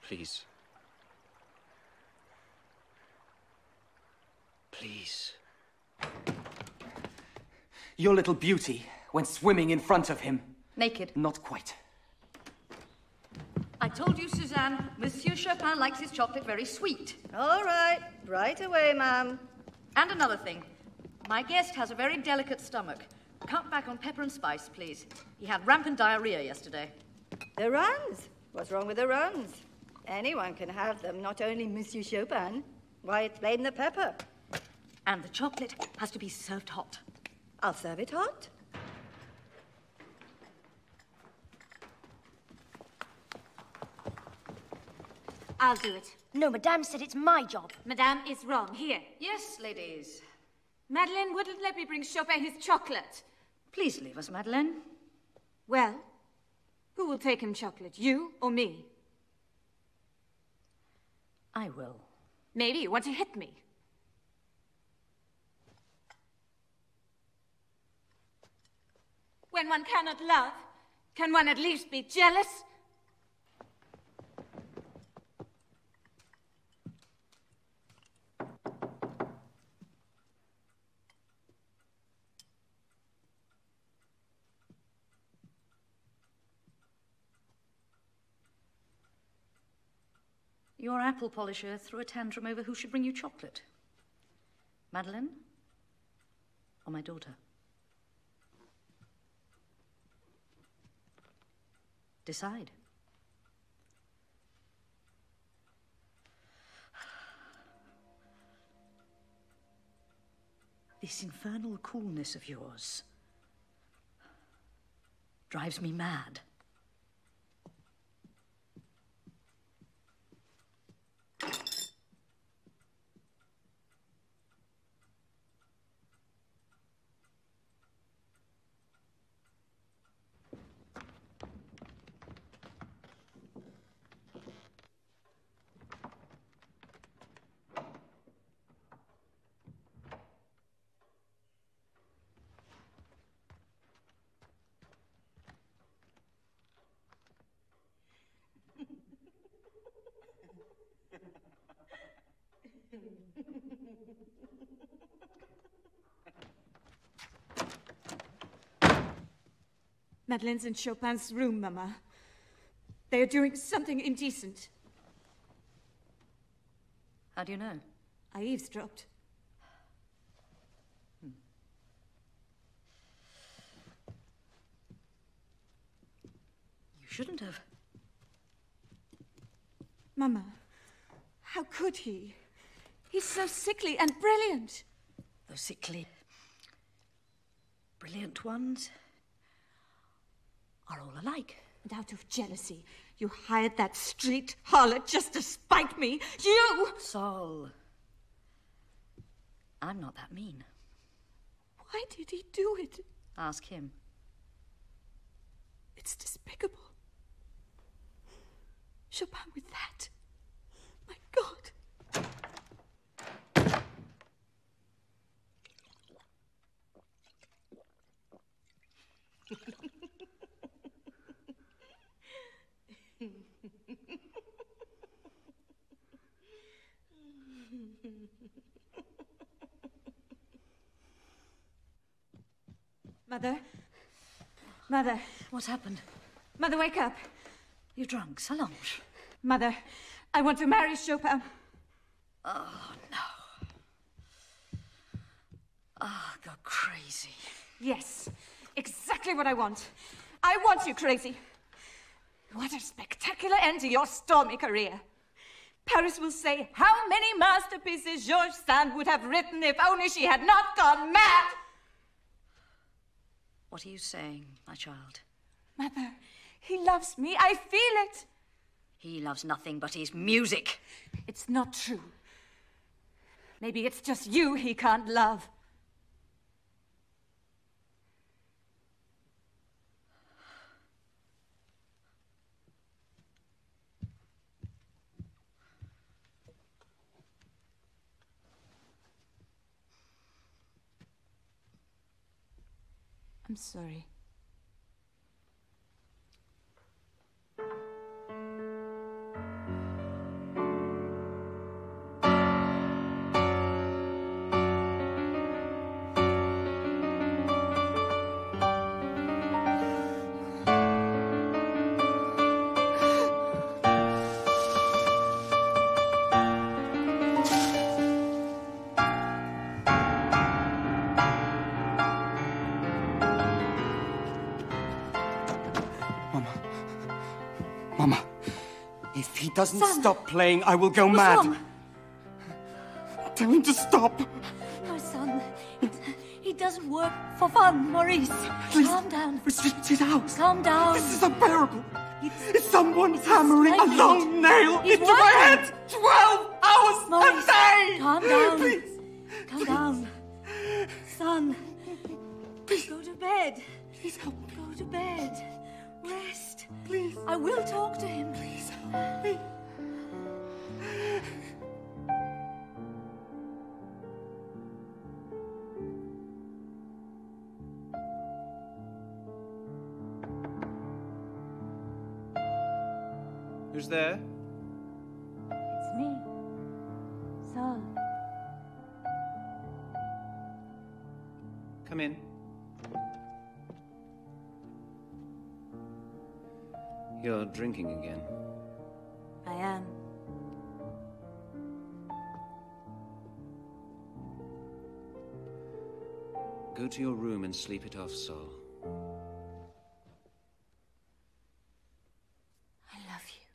Please. Please. Your little beauty went swimming in front of him. Naked. Not quite. I told you, Suzanne, Monsieur Chopin likes his chocolate very sweet. All right, right away, ma'am. And another thing. My guest has a very delicate stomach. Cut back on pepper and spice, please. He had rampant diarrhea yesterday. The runs. What's wrong with the runs? Anyone can have them, not only Monsieur Chopin. Why, blame the pepper. And the chocolate has to be served hot. I'll serve it hot. I'll do it. No, Madame said it's my job. Madame is wrong. Here. Yes, ladies. Madeleine wouldn't let me bring Chopin his chocolate. Please leave us, Madeleine. Well, who will take him chocolate, you or me? I will. Maybe you want to hit me. When one cannot love, can one at least be jealous? Your apple polisher threw a tantrum over who should bring you chocolate. Madeleine or my daughter? Decide. This infernal coolness of yours drives me mad. Madeleine's in Chopin's room, Mama. They are doing something indecent. How do you know? I eavesdropped. Hmm. You shouldn't have. Mama, how could he? He's so sickly and brilliant. Those sickly, brilliant ones are all alike. And out of jealousy, you hired that street harlot just to spite me. You! Sol. I'm not that mean. Why did he do it? Ask him. It's despicable. Chopin with that. My God. Mother? Mother? What's happened? Mother, wake up. You're drunk, Solange? Mother, I want to marry Chopin. Oh, no. Ah, go crazy. Yes, exactly what I want. I want you crazy. What a spectacular end to your stormy career. Paris will say how many masterpieces George Sand would have written if only she had not gone mad. What are you saying, my child? Mother, he loves me. I feel it. He loves nothing but his music. It's not true. Maybe it's just you he can't love. I'm sorry. Mama, Mama. if he doesn't stop playing, I will go mad. wrong? Tell him to stop. My son, he doesn't work for fun, Maurice. Calm down. Restrict it out. Calm down. This is unbearable. It's, someone hammering a long nail He's into my working. head. Twelve hours Maurice, a day. calm down. Please. Calm down. Son, Please. go to bed. Please help me. Go to bed. Rest. Please. I will talk to him. Please help. Who's there? It's me. Sol. Come in. You're drinking again. I am. Go to your room and sleep it off, Sol. I love you.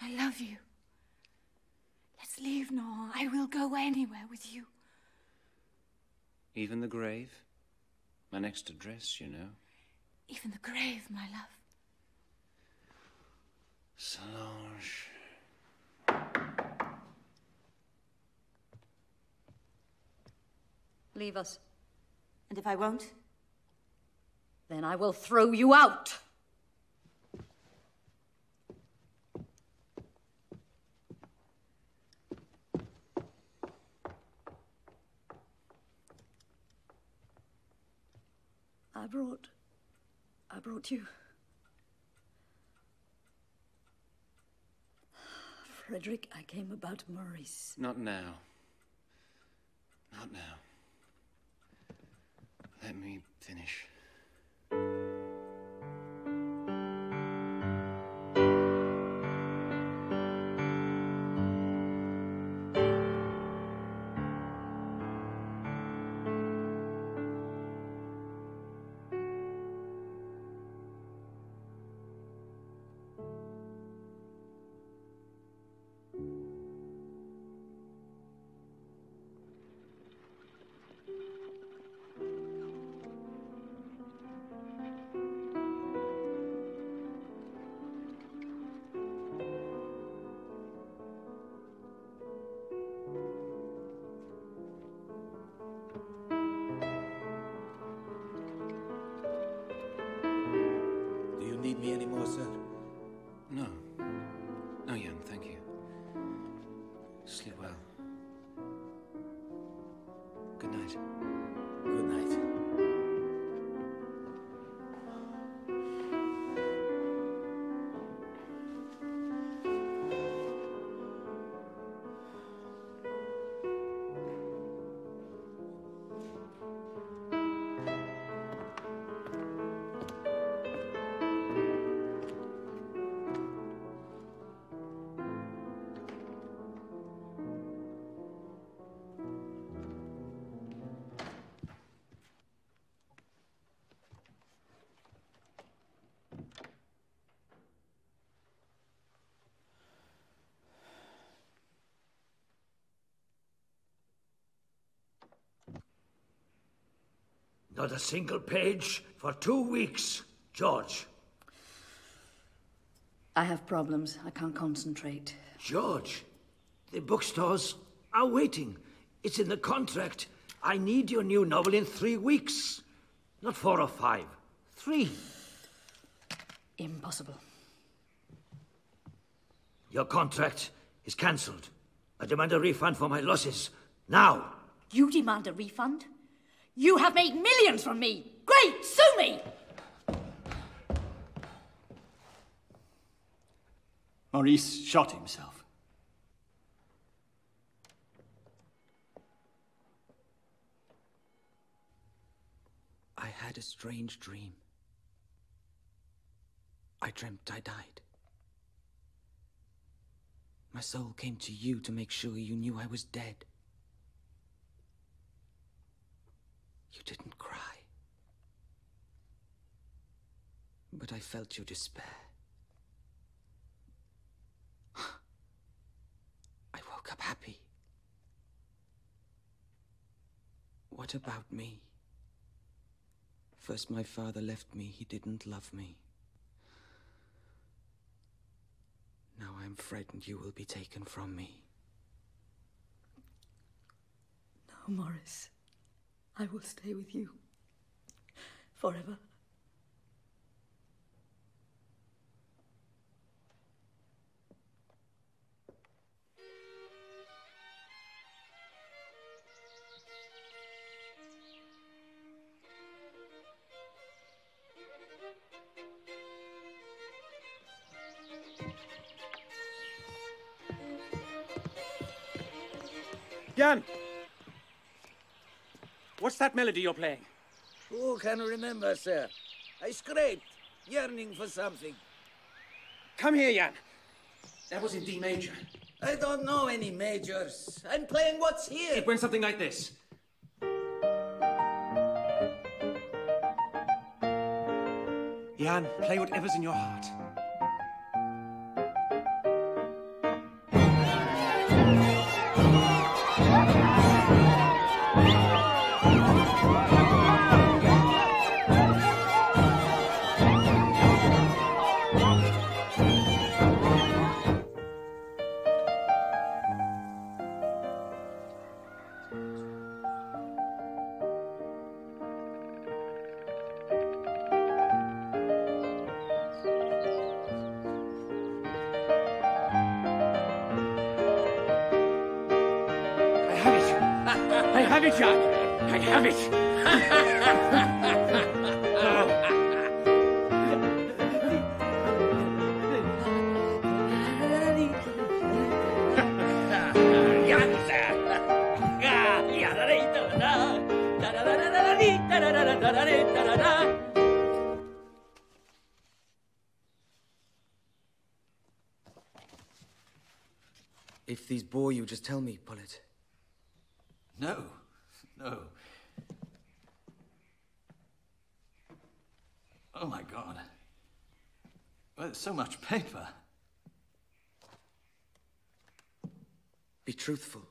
I love you. Let's leave now. I will go anywhere with you. Even the grave? My next address, you know. Even the grave, my love. Solange. Leave us. And if I won't? Then I will throw you out. I brought. I brought you. Frederick, I came about Maurice. Not now. Not now. Let me finish. Not a single page for two weeks. George. I have problems. I can't concentrate. George, the bookstores are waiting. It's in the contract. I need your new novel in three weeks. Not four or five. Three. Impossible. Your contract is cancelled. I demand a refund for my losses. Now. You demand a refund? You have made millions from me! Great! Sue me! Maurice shot himself. I had a strange dream. I dreamt I died. My soul came to you to make sure you knew I was dead. You didn't cry. But I felt your despair. I woke up happy. What about me? First, my father left me. He didn't love me. Now I am frightened you will be taken from me. No, Maurice. I will stay with you. Forever. Jan! That melody you're playing? Who can remember, sir? I scraped, yearning for something. Come here, Jan. That was in D major. I don't know any majors. I'm playing what's here. It went something like this. Jan, play whatever's in your heart. You, just tell me, Pullet. No, no. Oh my god. Well, it's so much paper. Be truthful.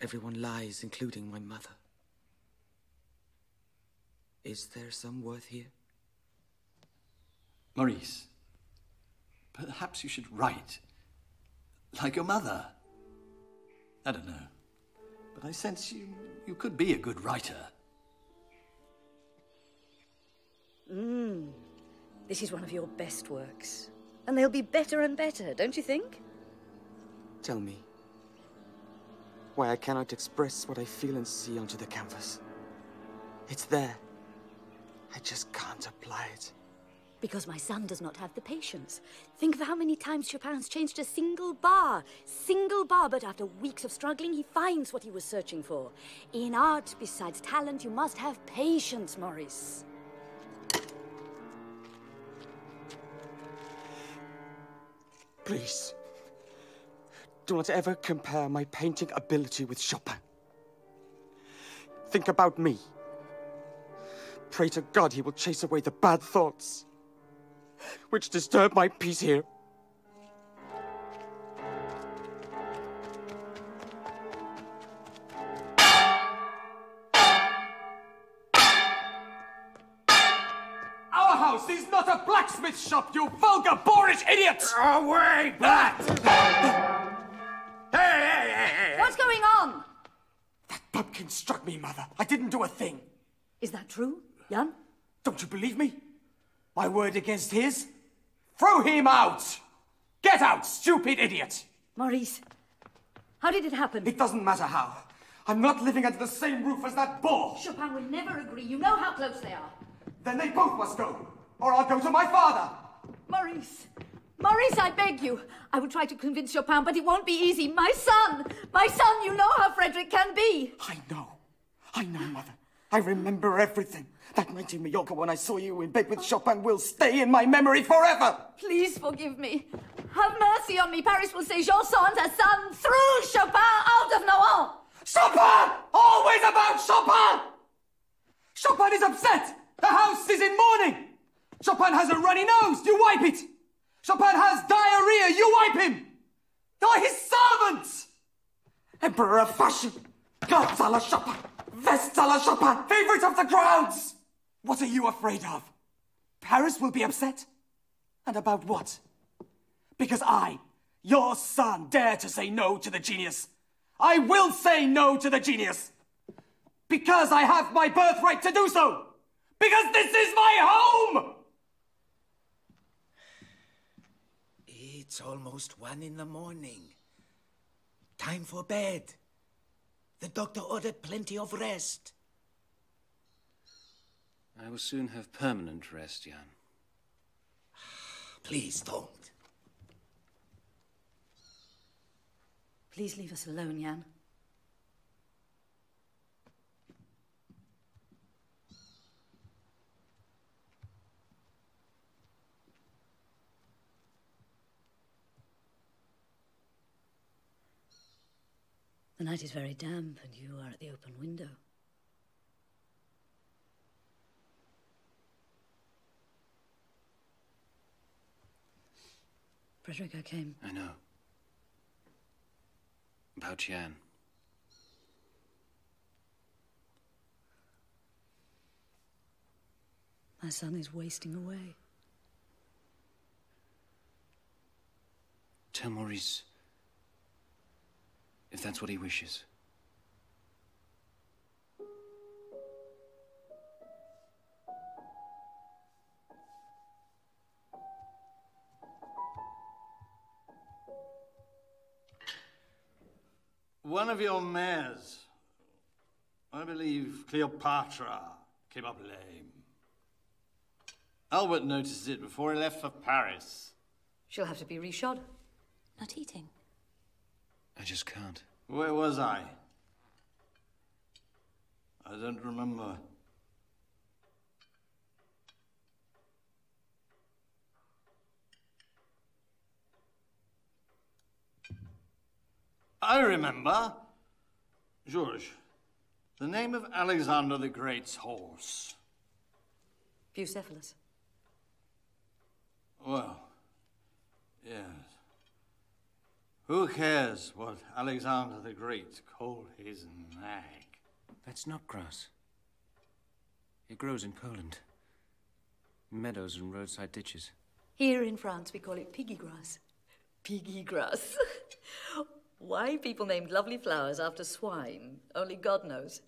Everyone lies, including my mother. Is there some worth here? Maurice, perhaps you should write. Like your mother. I don't know. But I sense you, you could be a good writer. Mmm. This is one of your best works. And they'll be better and better, don't you think? Tell me why I cannot express what I feel and see onto the canvas. It's there. I just can't apply it. Because my son does not have the patience. Think of how many times Chopin's changed a single bar. Single bar, but after weeks of struggling, he finds what he was searching for. In art, besides talent, you must have patience, Maurice. Please, do not ever compare my painting ability with Chopin. Think about me. Pray to God he will chase away the bad thoughts which disturb my peace here. Our house is not a blacksmith shop, you vulgar, boorish idiot! Away, Blat! What's going on? That pumpkin struck me, Mother. I didn't do a thing. Is that true, Jan? Don't you believe me? My word against his? Throw him out! Get out, stupid idiot! Maurice, how did it happen? It doesn't matter how. I'm not living under the same roof as that boor. Chopin will never agree. You know how close they are. Then they both must go, or I'll go to my father. Maurice, Maurice, I beg you. I will try to convince Chopin, but it won't be easy. My son, my son, you know how Frederick can be. I know. I know, Mother. I remember everything. That night in Mallorca when I saw you in bed with Chopin will stay in my memory forever. Please forgive me. Have mercy on me. Paris will say Jean sent a son through Chopin out of Nohant. Chopin! Always about Chopin! Chopin is upset! The house is in mourning! Chopin has a runny nose, you wipe it! Chopin has diarrhea, you wipe him! They're his servants! Emperor of fashion! Gloves a la Chopin! Vests a la Chopin! Favorite of the crowds! What are you afraid of? Paris will be upset? And about what? Because I, your son, dare to say no to the genius. I will say no to the genius! Because I have my birthright to do so! Because this is my home! It's almost one in the morning. Time for bed. The doctor ordered plenty of rest. I will soon have permanent rest, Jan. Please don't. Please leave us alone, Jan. The night is very damp, and you are at the open window. Frederick, I came. I know. About Jan. My son is wasting away. Tell Maurice if that's what he wishes. One of your mares, I believe Cleopatra, came up lame. Albert noticed it before he left for Paris. She'll have to be reshod. Not eating. I just can't. Where was I? I don't remember. I remember. Georges, the name of Alexander the Great's horse. Bucephalus. Well, yes. Who cares what Alexander the Great called his nag? That's not grass. It grows in Poland. Meadows and roadside ditches. Here in France, we call it piggy grass. Piggy grass. Why people named lovely flowers after swine, only God knows.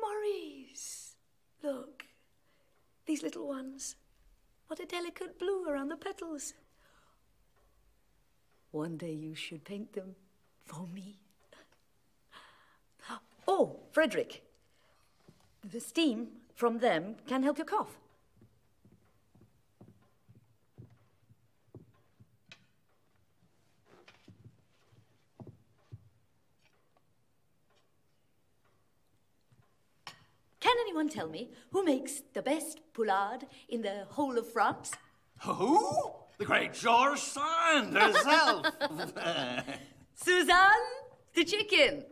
Maurice, look. These little ones. What a delicate blue around the petals. One day you should paint them for me. Oh, Frederick. The steam from them can help your cough. Anyone tell me who makes the best poularde in the whole of France? Who? The great George Sand herself. Suzanne, the chicken.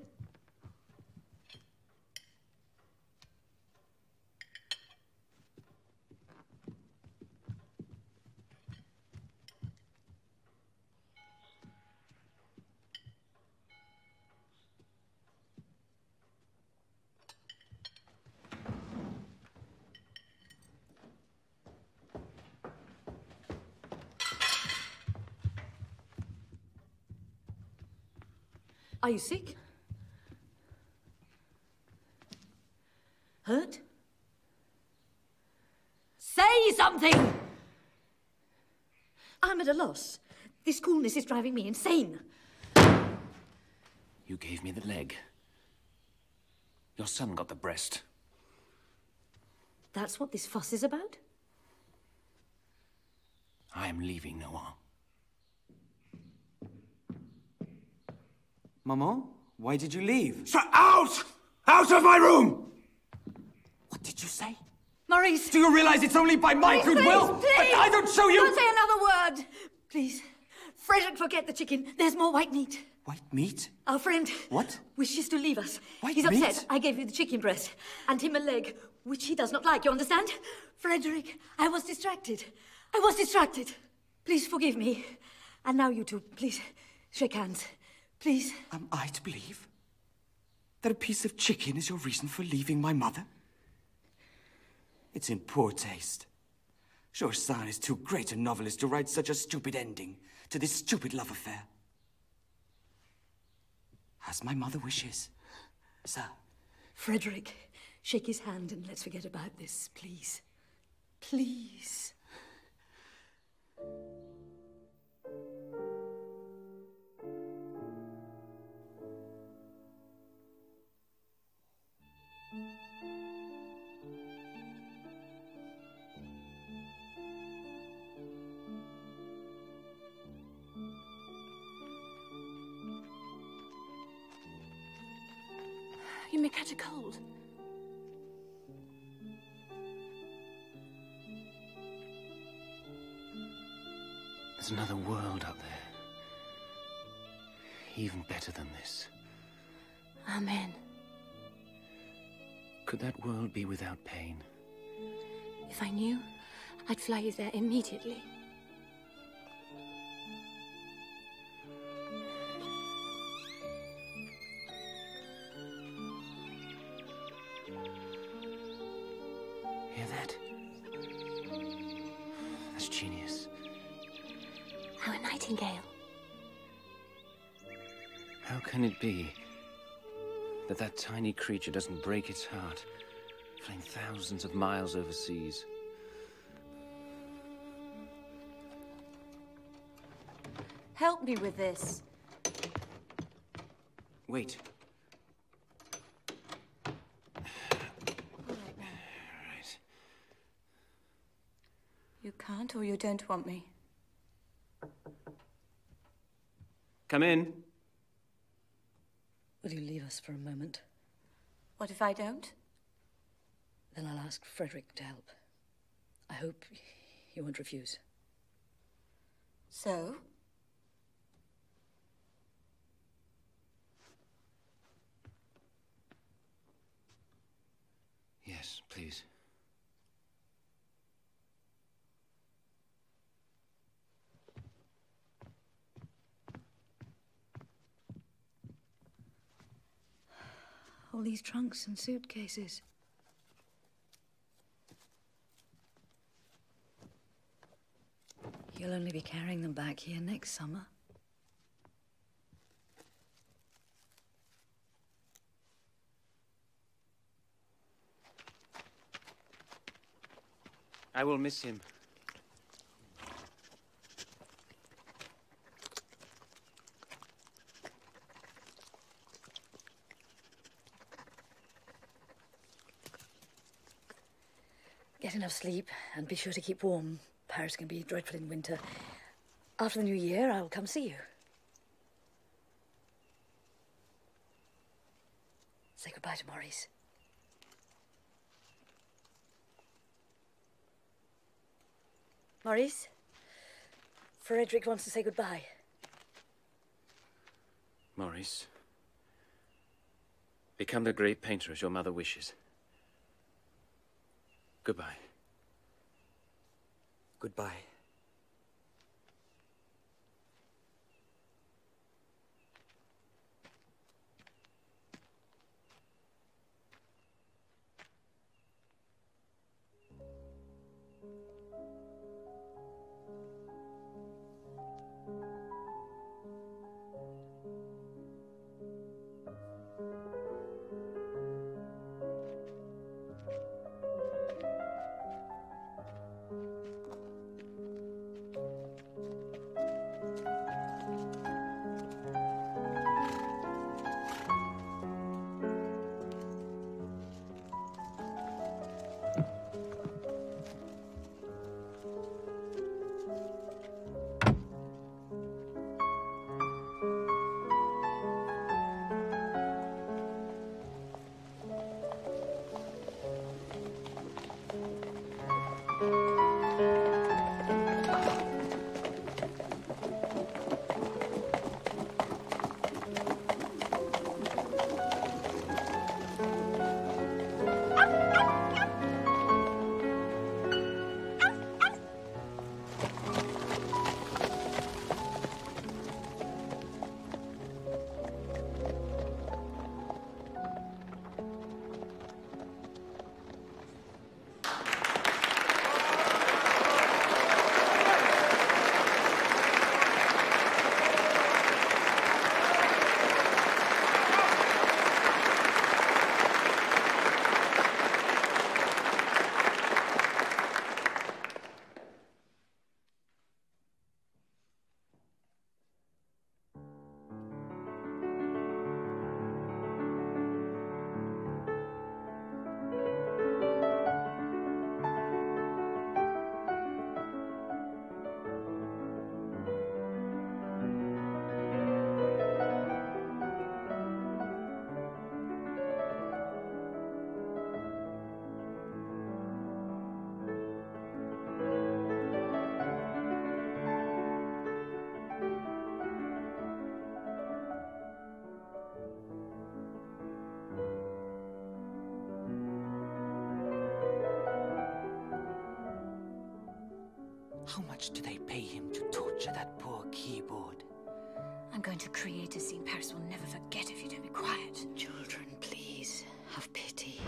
Are you sick? Hurt? Say something! I'm at a loss. This coolness is driving me insane. You gave me the leg. Your son got the breast. That's what this fuss is about? I am leaving Nohant. Maman, why did you leave? So out! Out of my room! What did you say? Maurice! Do you realize it's only by my Maurice, goodwill please, please! that I don't show you? Don't say another word! Please. Frederick, forget the chicken. There's more white meat. White meat? Our friend What? wishes to leave us. White He's upset. I gave you the chicken breast and him a leg, which he does not like. You understand? Frederick, I was distracted. I was distracted. Please forgive me. And now you two, please shake hands. Please. Am I to believe that a piece of chicken is your reason for leaving my mother? It's in poor taste. George Sand is too great a novelist to write such a stupid ending to this stupid love affair. As my mother wishes, sir. Frederick, shake his hand and let's forget about this, please. Please. Catch a cold. There's another world up there. Even better than this. Amen. Could that world be without pain? If I knew, I'd fly you there immediately. Can it be that that tiny creature doesn't break its heart, flying thousands of miles overseas? Help me with this. Wait. You can't or you don't want me. Come in. Will you leave us for a moment? What if I don't? Then I'll ask Frederick to help. I hope he won't refuse. So? Yes, please. All these trunks and suitcases. You'll only be carrying them back here next summer. I will miss him. Get enough sleep and be sure to keep warm. Paris can be dreadful in winter. After the new year, I'll come see you. Say goodbye to Maurice. Maurice? Frederick wants to say goodbye. Maurice. Become the great painter as your mother wishes. Goodbye. Goodbye. How much do they pay him to torture that poor keyboard? I'm going to create a scene Paris will never forget if you don't be quiet. Children, please, have pity.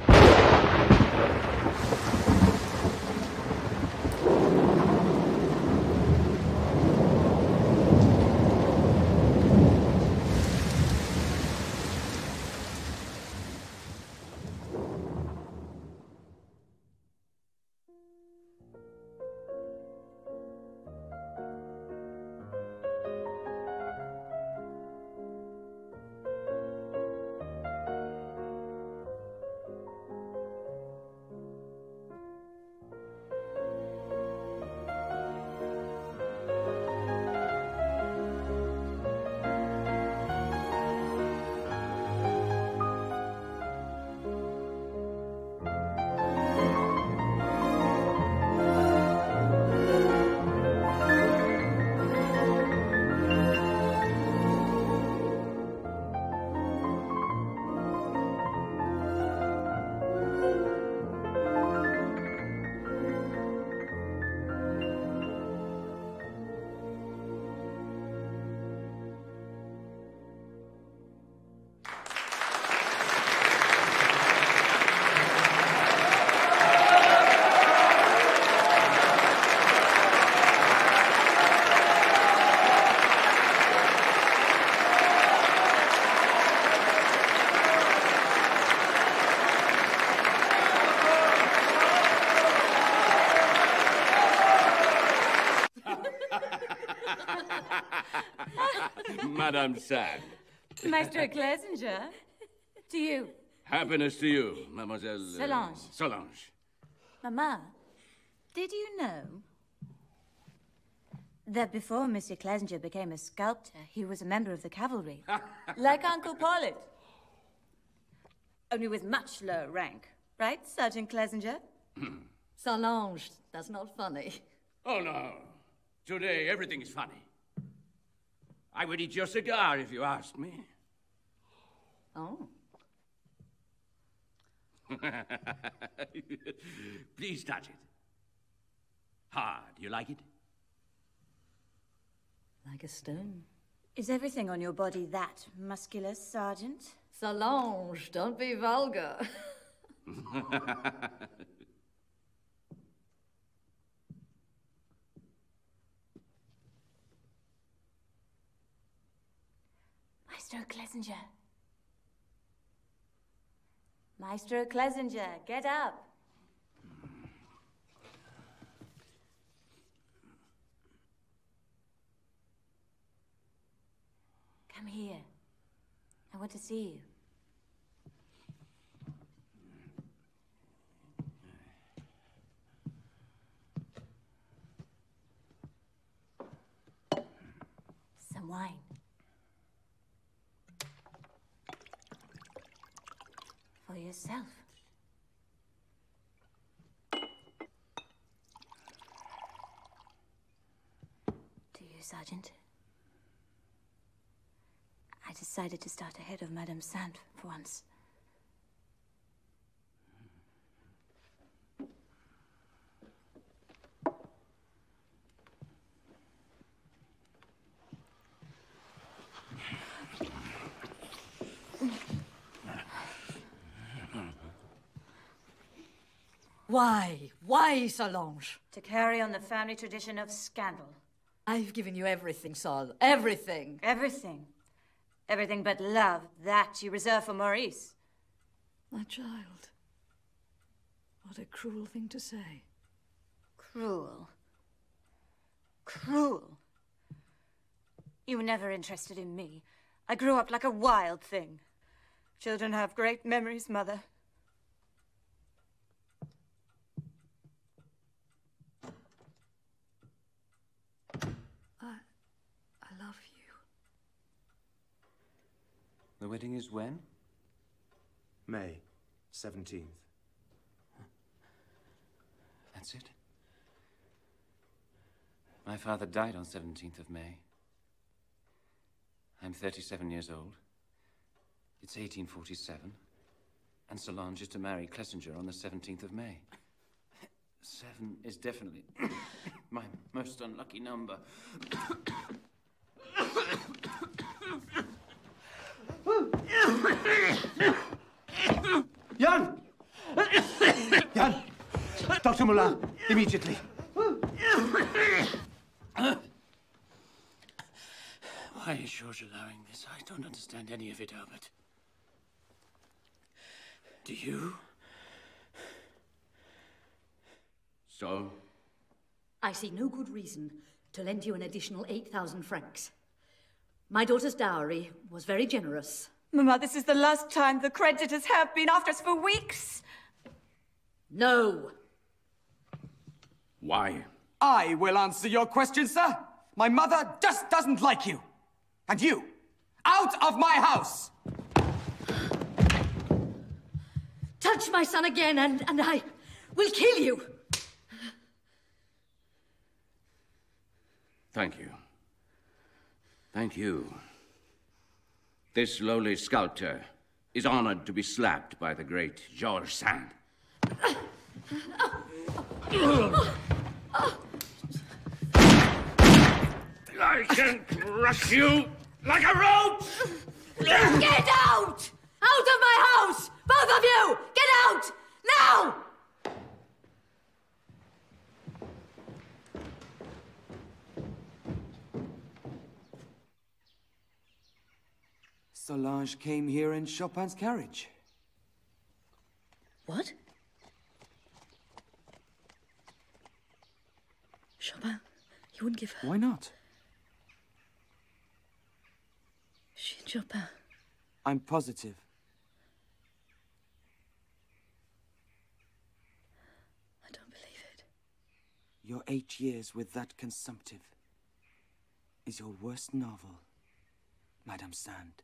Madame Sand. Maestro Clesinger? To you. Happiness to you, Mademoiselle. uh, Solange. Solange. Mama, did you know that before Monsieur Clesinger became a sculptor, he was a member of the cavalry? like Uncle Paulet. Only with much lower rank. Right, Sergeant Clesinger? Solange, that's not funny. Oh, no. Today, everything is funny. I would eat your cigar if you asked me. Oh. Please touch it. Hard. You like it? Like a stone. Is everything on your body that muscular, Sergeant? Solange, don't be vulgar. Maestro Clesinger. Maestro Clesinger, get up. Come here. I want to see you. Some wine. Yourself. To you, Sergeant. I decided to start ahead of Madame Sand for once. Why? Why, Solange? To carry on the family tradition of scandal. I've given you everything, Sol. Everything. Everything. Everything but love. That you reserve for Maurice. My child. What a cruel thing to say. Cruel. Cruel. You were never interested in me. I grew up like a wild thing. Children have great memories, Mother. I. I love you. The wedding is when? May 17th. That's it. My father died on 17th of May. I'm 37 years old. It's 1847. And Solange is to marry Clesinger on the 17th of May. Seven is definitely My most unlucky number. Jan! Jan! Dr. Moulin, immediately. Why is George allowing this? I don't understand any of it, Albert. Do you? So? I see no good reason to lend you an additional 8,000 francs. My daughter's dowry was very generous. Mama, this is the last time the creditors have been after us for weeks. No. Why? I will answer your question, sir. My mother just doesn't like you. And you, out of my house! Touch my son again, and, and I will kill you. Thank you. Thank you. This lowly sculptor is honored to be slapped by the great George Sand. I can crush you like a rope! Get out! Out of my house! Both of you! Get out! Now! Solange came here in Chopin's carriage. What? Chopin? You wouldn't give her. Why not? She and Chopin. I'm positive. I don't believe it. Your eight years with that consumptive is your worst novel, Madame Sand.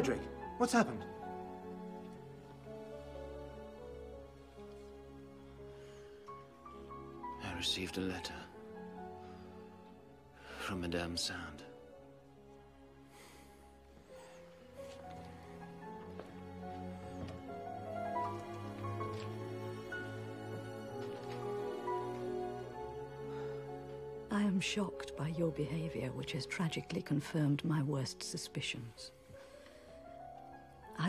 Frederick, what's happened? I received a letter from Madame Sand. I am shocked by your behavior, which has tragically confirmed my worst suspicions.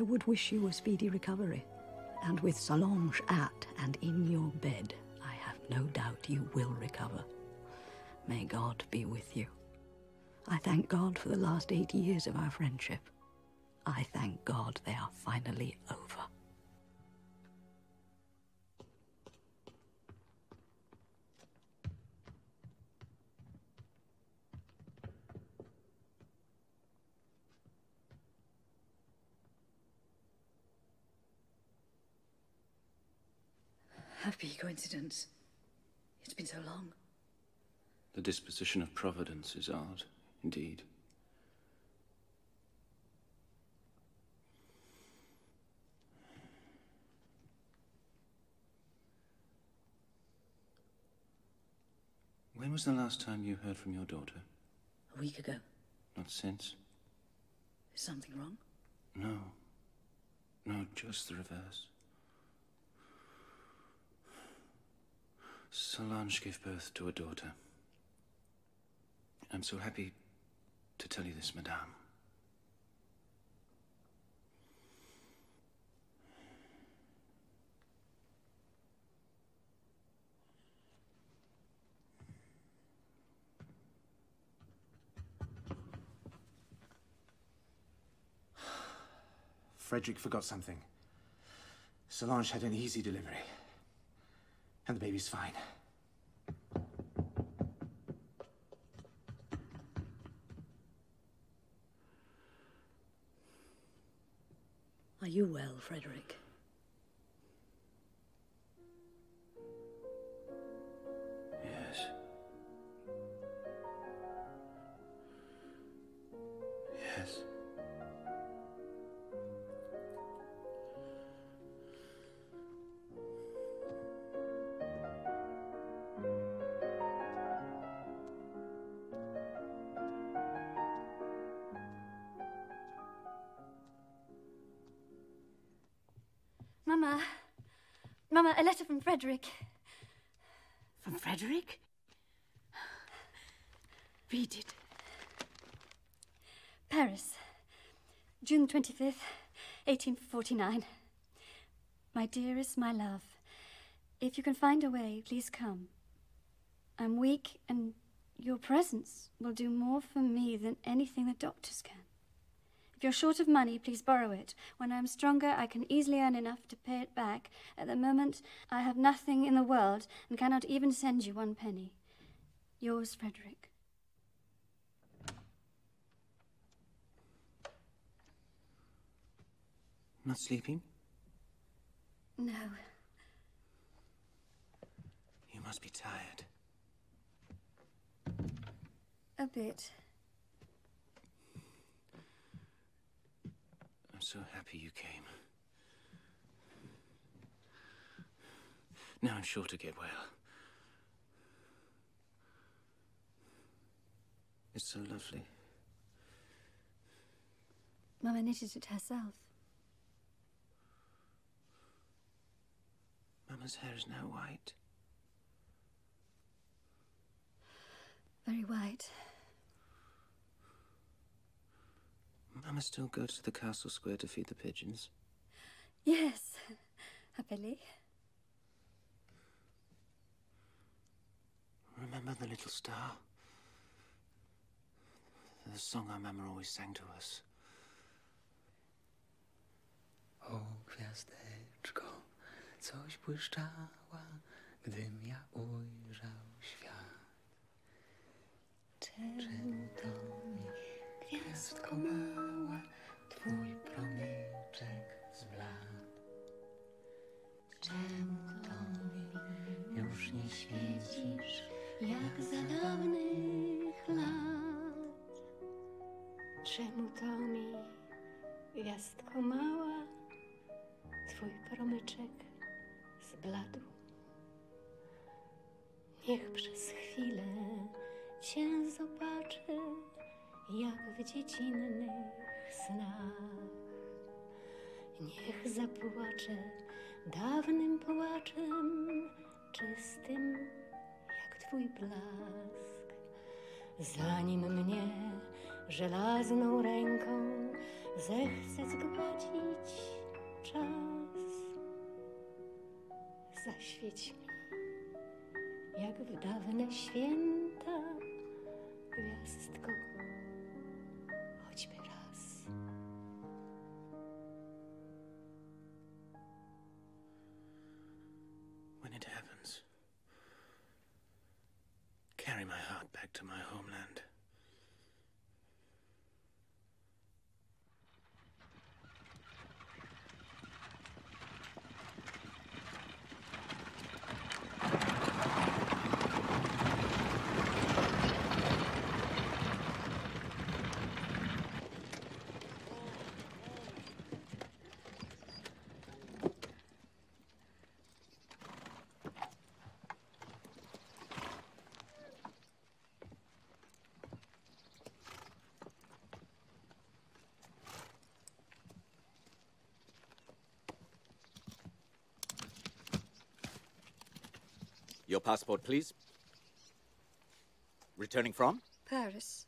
I would wish you a speedy recovery, and with Solange at and in your bed, I have no doubt you will recover. May God be with you. I thank God for the last eight years of our friendship. I thank God they are finally over. Coincidence. It's been so long. The disposition of Providence is art, indeed. When was the last time you heard from your daughter? A week ago. Not since? Is something wrong? No. No, just the reverse. Solange gave birth to a daughter. I'm so happy to tell you this, Madame. Frederick forgot something. Solange had an easy delivery. And the baby's fine. Are you well, Frederick? Mama. Mama, a letter from Frederick. From Frederick? Read it. Paris, June 25th, 1849. My dearest, my love, if you can find a way, please come. I'm weak, and your presence will do more for me than anything the doctors can. If you're short of money, please borrow it. When I'm stronger, I can easily earn enough to pay it back. At the moment, I have nothing in the world and cannot even send you one penny. Yours, Frederick. Not sleeping? No. You must be tired. A bit. I'm so happy you came. Now I'm sure to get well. It's so lovely. Mama knitted it herself. Mama's hair is now white. Very white. Mama still goes to the castle square to feed the pigeons. Yes, happily. Remember the little star? The song our Mama always sang to us. O gwiazdeczko, coś błyszczała, gdym ja ujrzał świat. Czemu to mi, gwiazdko mała, twój promyczek zbladł? Czemu to mi już nie świecisz, jak za dawnych lat? Czemu to mi, gwiazdko mała, twój promyczek zbladł? Niech przez chwilę cię zobaczę, jak w dziecinnych snach. Niech zapłaczę dawnym płaczem, czystym jak twój blask. Zanim mnie żelazną ręką zechce zgładzić czas, zaświeć mi, jak w dawne święta, gwiazdko, carry my heart back to my homeland. Your passport, please. Returning from? Paris.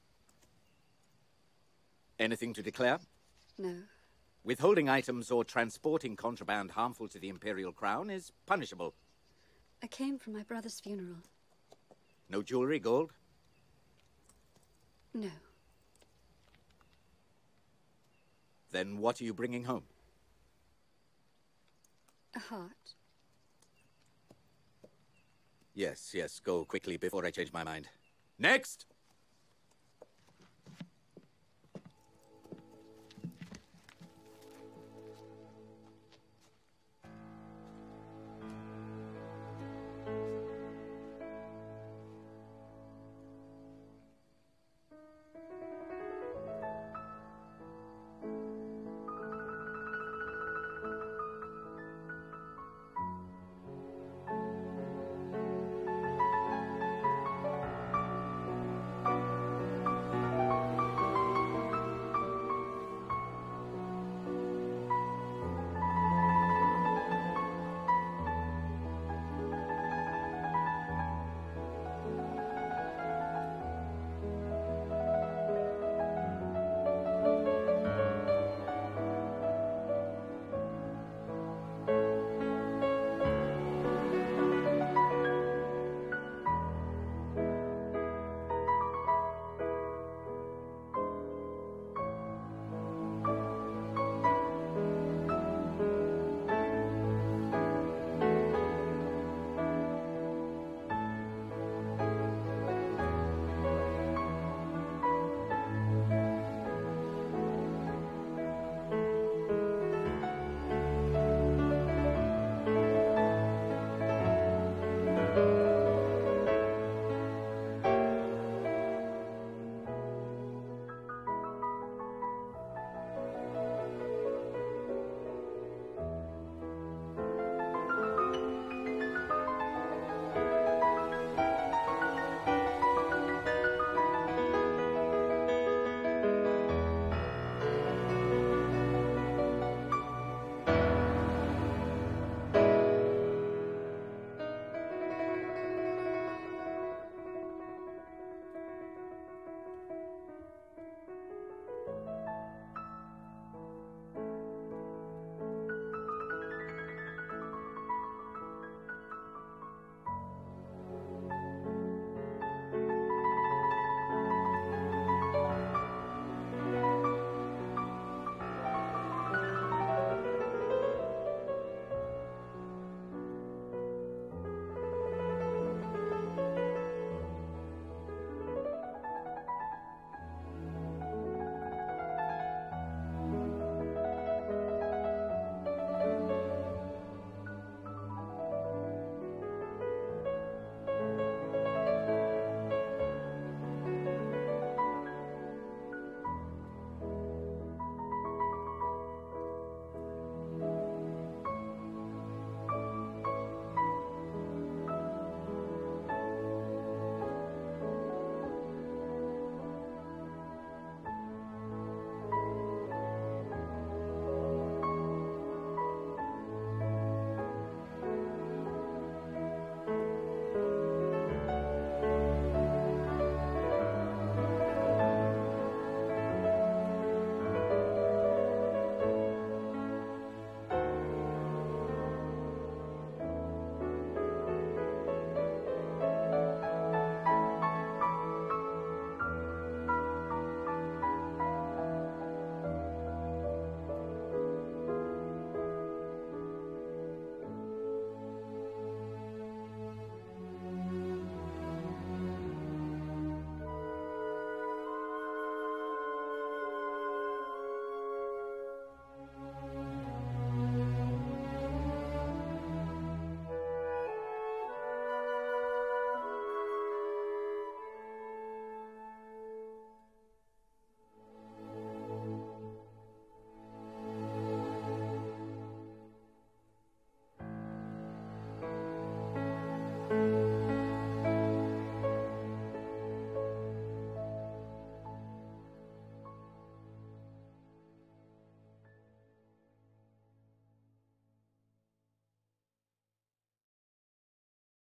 Anything to declare? No. Withholding items or transporting contraband harmful to the Imperial Crown is punishable. I came from my brother's funeral. No jewelry, gold? No. Then what are you bringing home? A heart. Yes, yes, go quickly before I change my mind. Next!